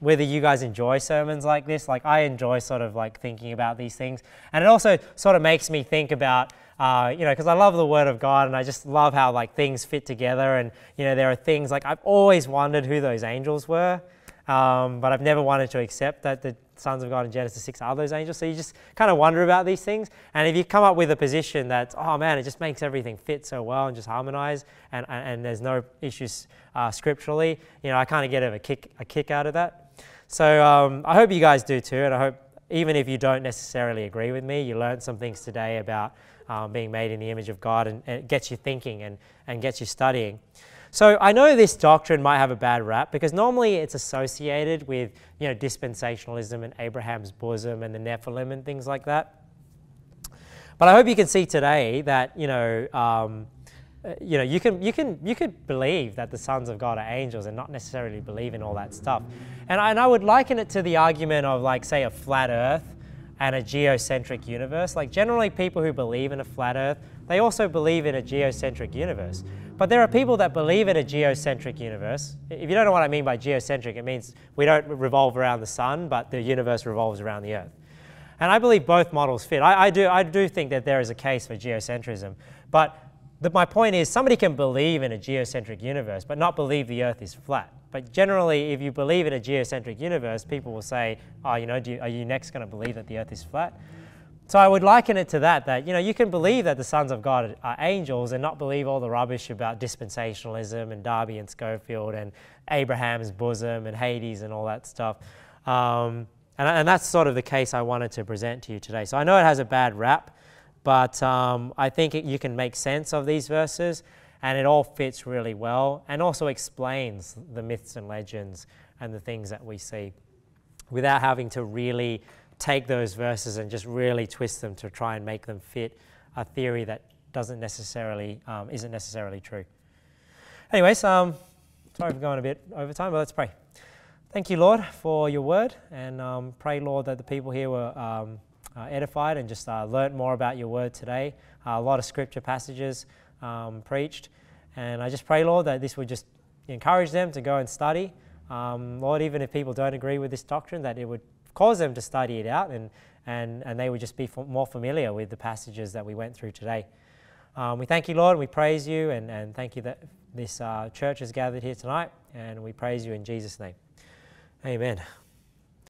whether you guys enjoy sermons like this. Like, I enjoy sort of like thinking about these things. And it also sort of makes me think about, uh, you know, because I love the Word of God and I just love how like things fit together. And, you know, there are things like I've always wondered who those angels were. Um, but I've never wanted to accept that the sons of God in Genesis 6 are those angels. So you just kind of wonder about these things. And if you come up with a position that, oh man, it just makes everything fit so well and just harmonize and, and, and there's no issues uh, scripturally, you know, I kind of get a kick, a kick out of that. So um, I hope you guys do too. And I hope even if you don't necessarily agree with me, you learned some things today about um, being made in the image of God and, and it gets you thinking and, and gets you studying. So I know this doctrine might have a bad rap because normally it's associated with you know dispensationalism and Abraham's bosom and the Nephilim and things like that. But I hope you can see today that you know um, uh, you know you can you can you could believe that the sons of God are angels and not necessarily believe in all that stuff. And I, and I would liken it to the argument of like say a flat Earth and a geocentric universe. Like generally people who believe in a flat Earth, they also believe in a geocentric universe. But there are people that believe in a geocentric universe. If you don't know what I mean by geocentric, it means we don't revolve around the sun, but the universe revolves around the earth. And I believe both models fit. I, I do, I do think that there is a case for geocentrism. But the, my point is, somebody can believe in a geocentric universe, but not believe the earth is flat. But generally, if you believe in a geocentric universe, people will say, oh, you know, you, are you next going to believe that the earth is flat? So I would liken it to that, that, you know, you can believe that the sons of God are angels and not believe all the rubbish about dispensationalism and Darby and Scofield and Abraham's bosom and Hades and all that stuff. Um, and, and, that's sort of the case I wanted to present to you today. So I know it has a bad rap, but um, I think it, you can make sense of these verses and it all fits really well and also explains the myths and legends and the things that we see without having to really take those verses and just really twist them to try and make them fit a theory that doesn't necessarily um, isn't necessarily true. Anyways, um, sorry for going a bit over time, but let's pray. Thank you, Lord, for your word, and um, pray, Lord, that the people here were um, edified and just uh, learnt more about your word today. Uh, a lot of scripture passages um, preached, and I just pray, Lord, that this would just encourage them to go and study. Um, Lord, even if people don't agree with this doctrine, that it would cause them to study it out and, and, and they would just be more familiar with the passages that we went through today. Um, we thank you, Lord, and we praise you, and, and thank you that this uh, church has gathered here tonight, and we praise you in Jesus' name. Amen.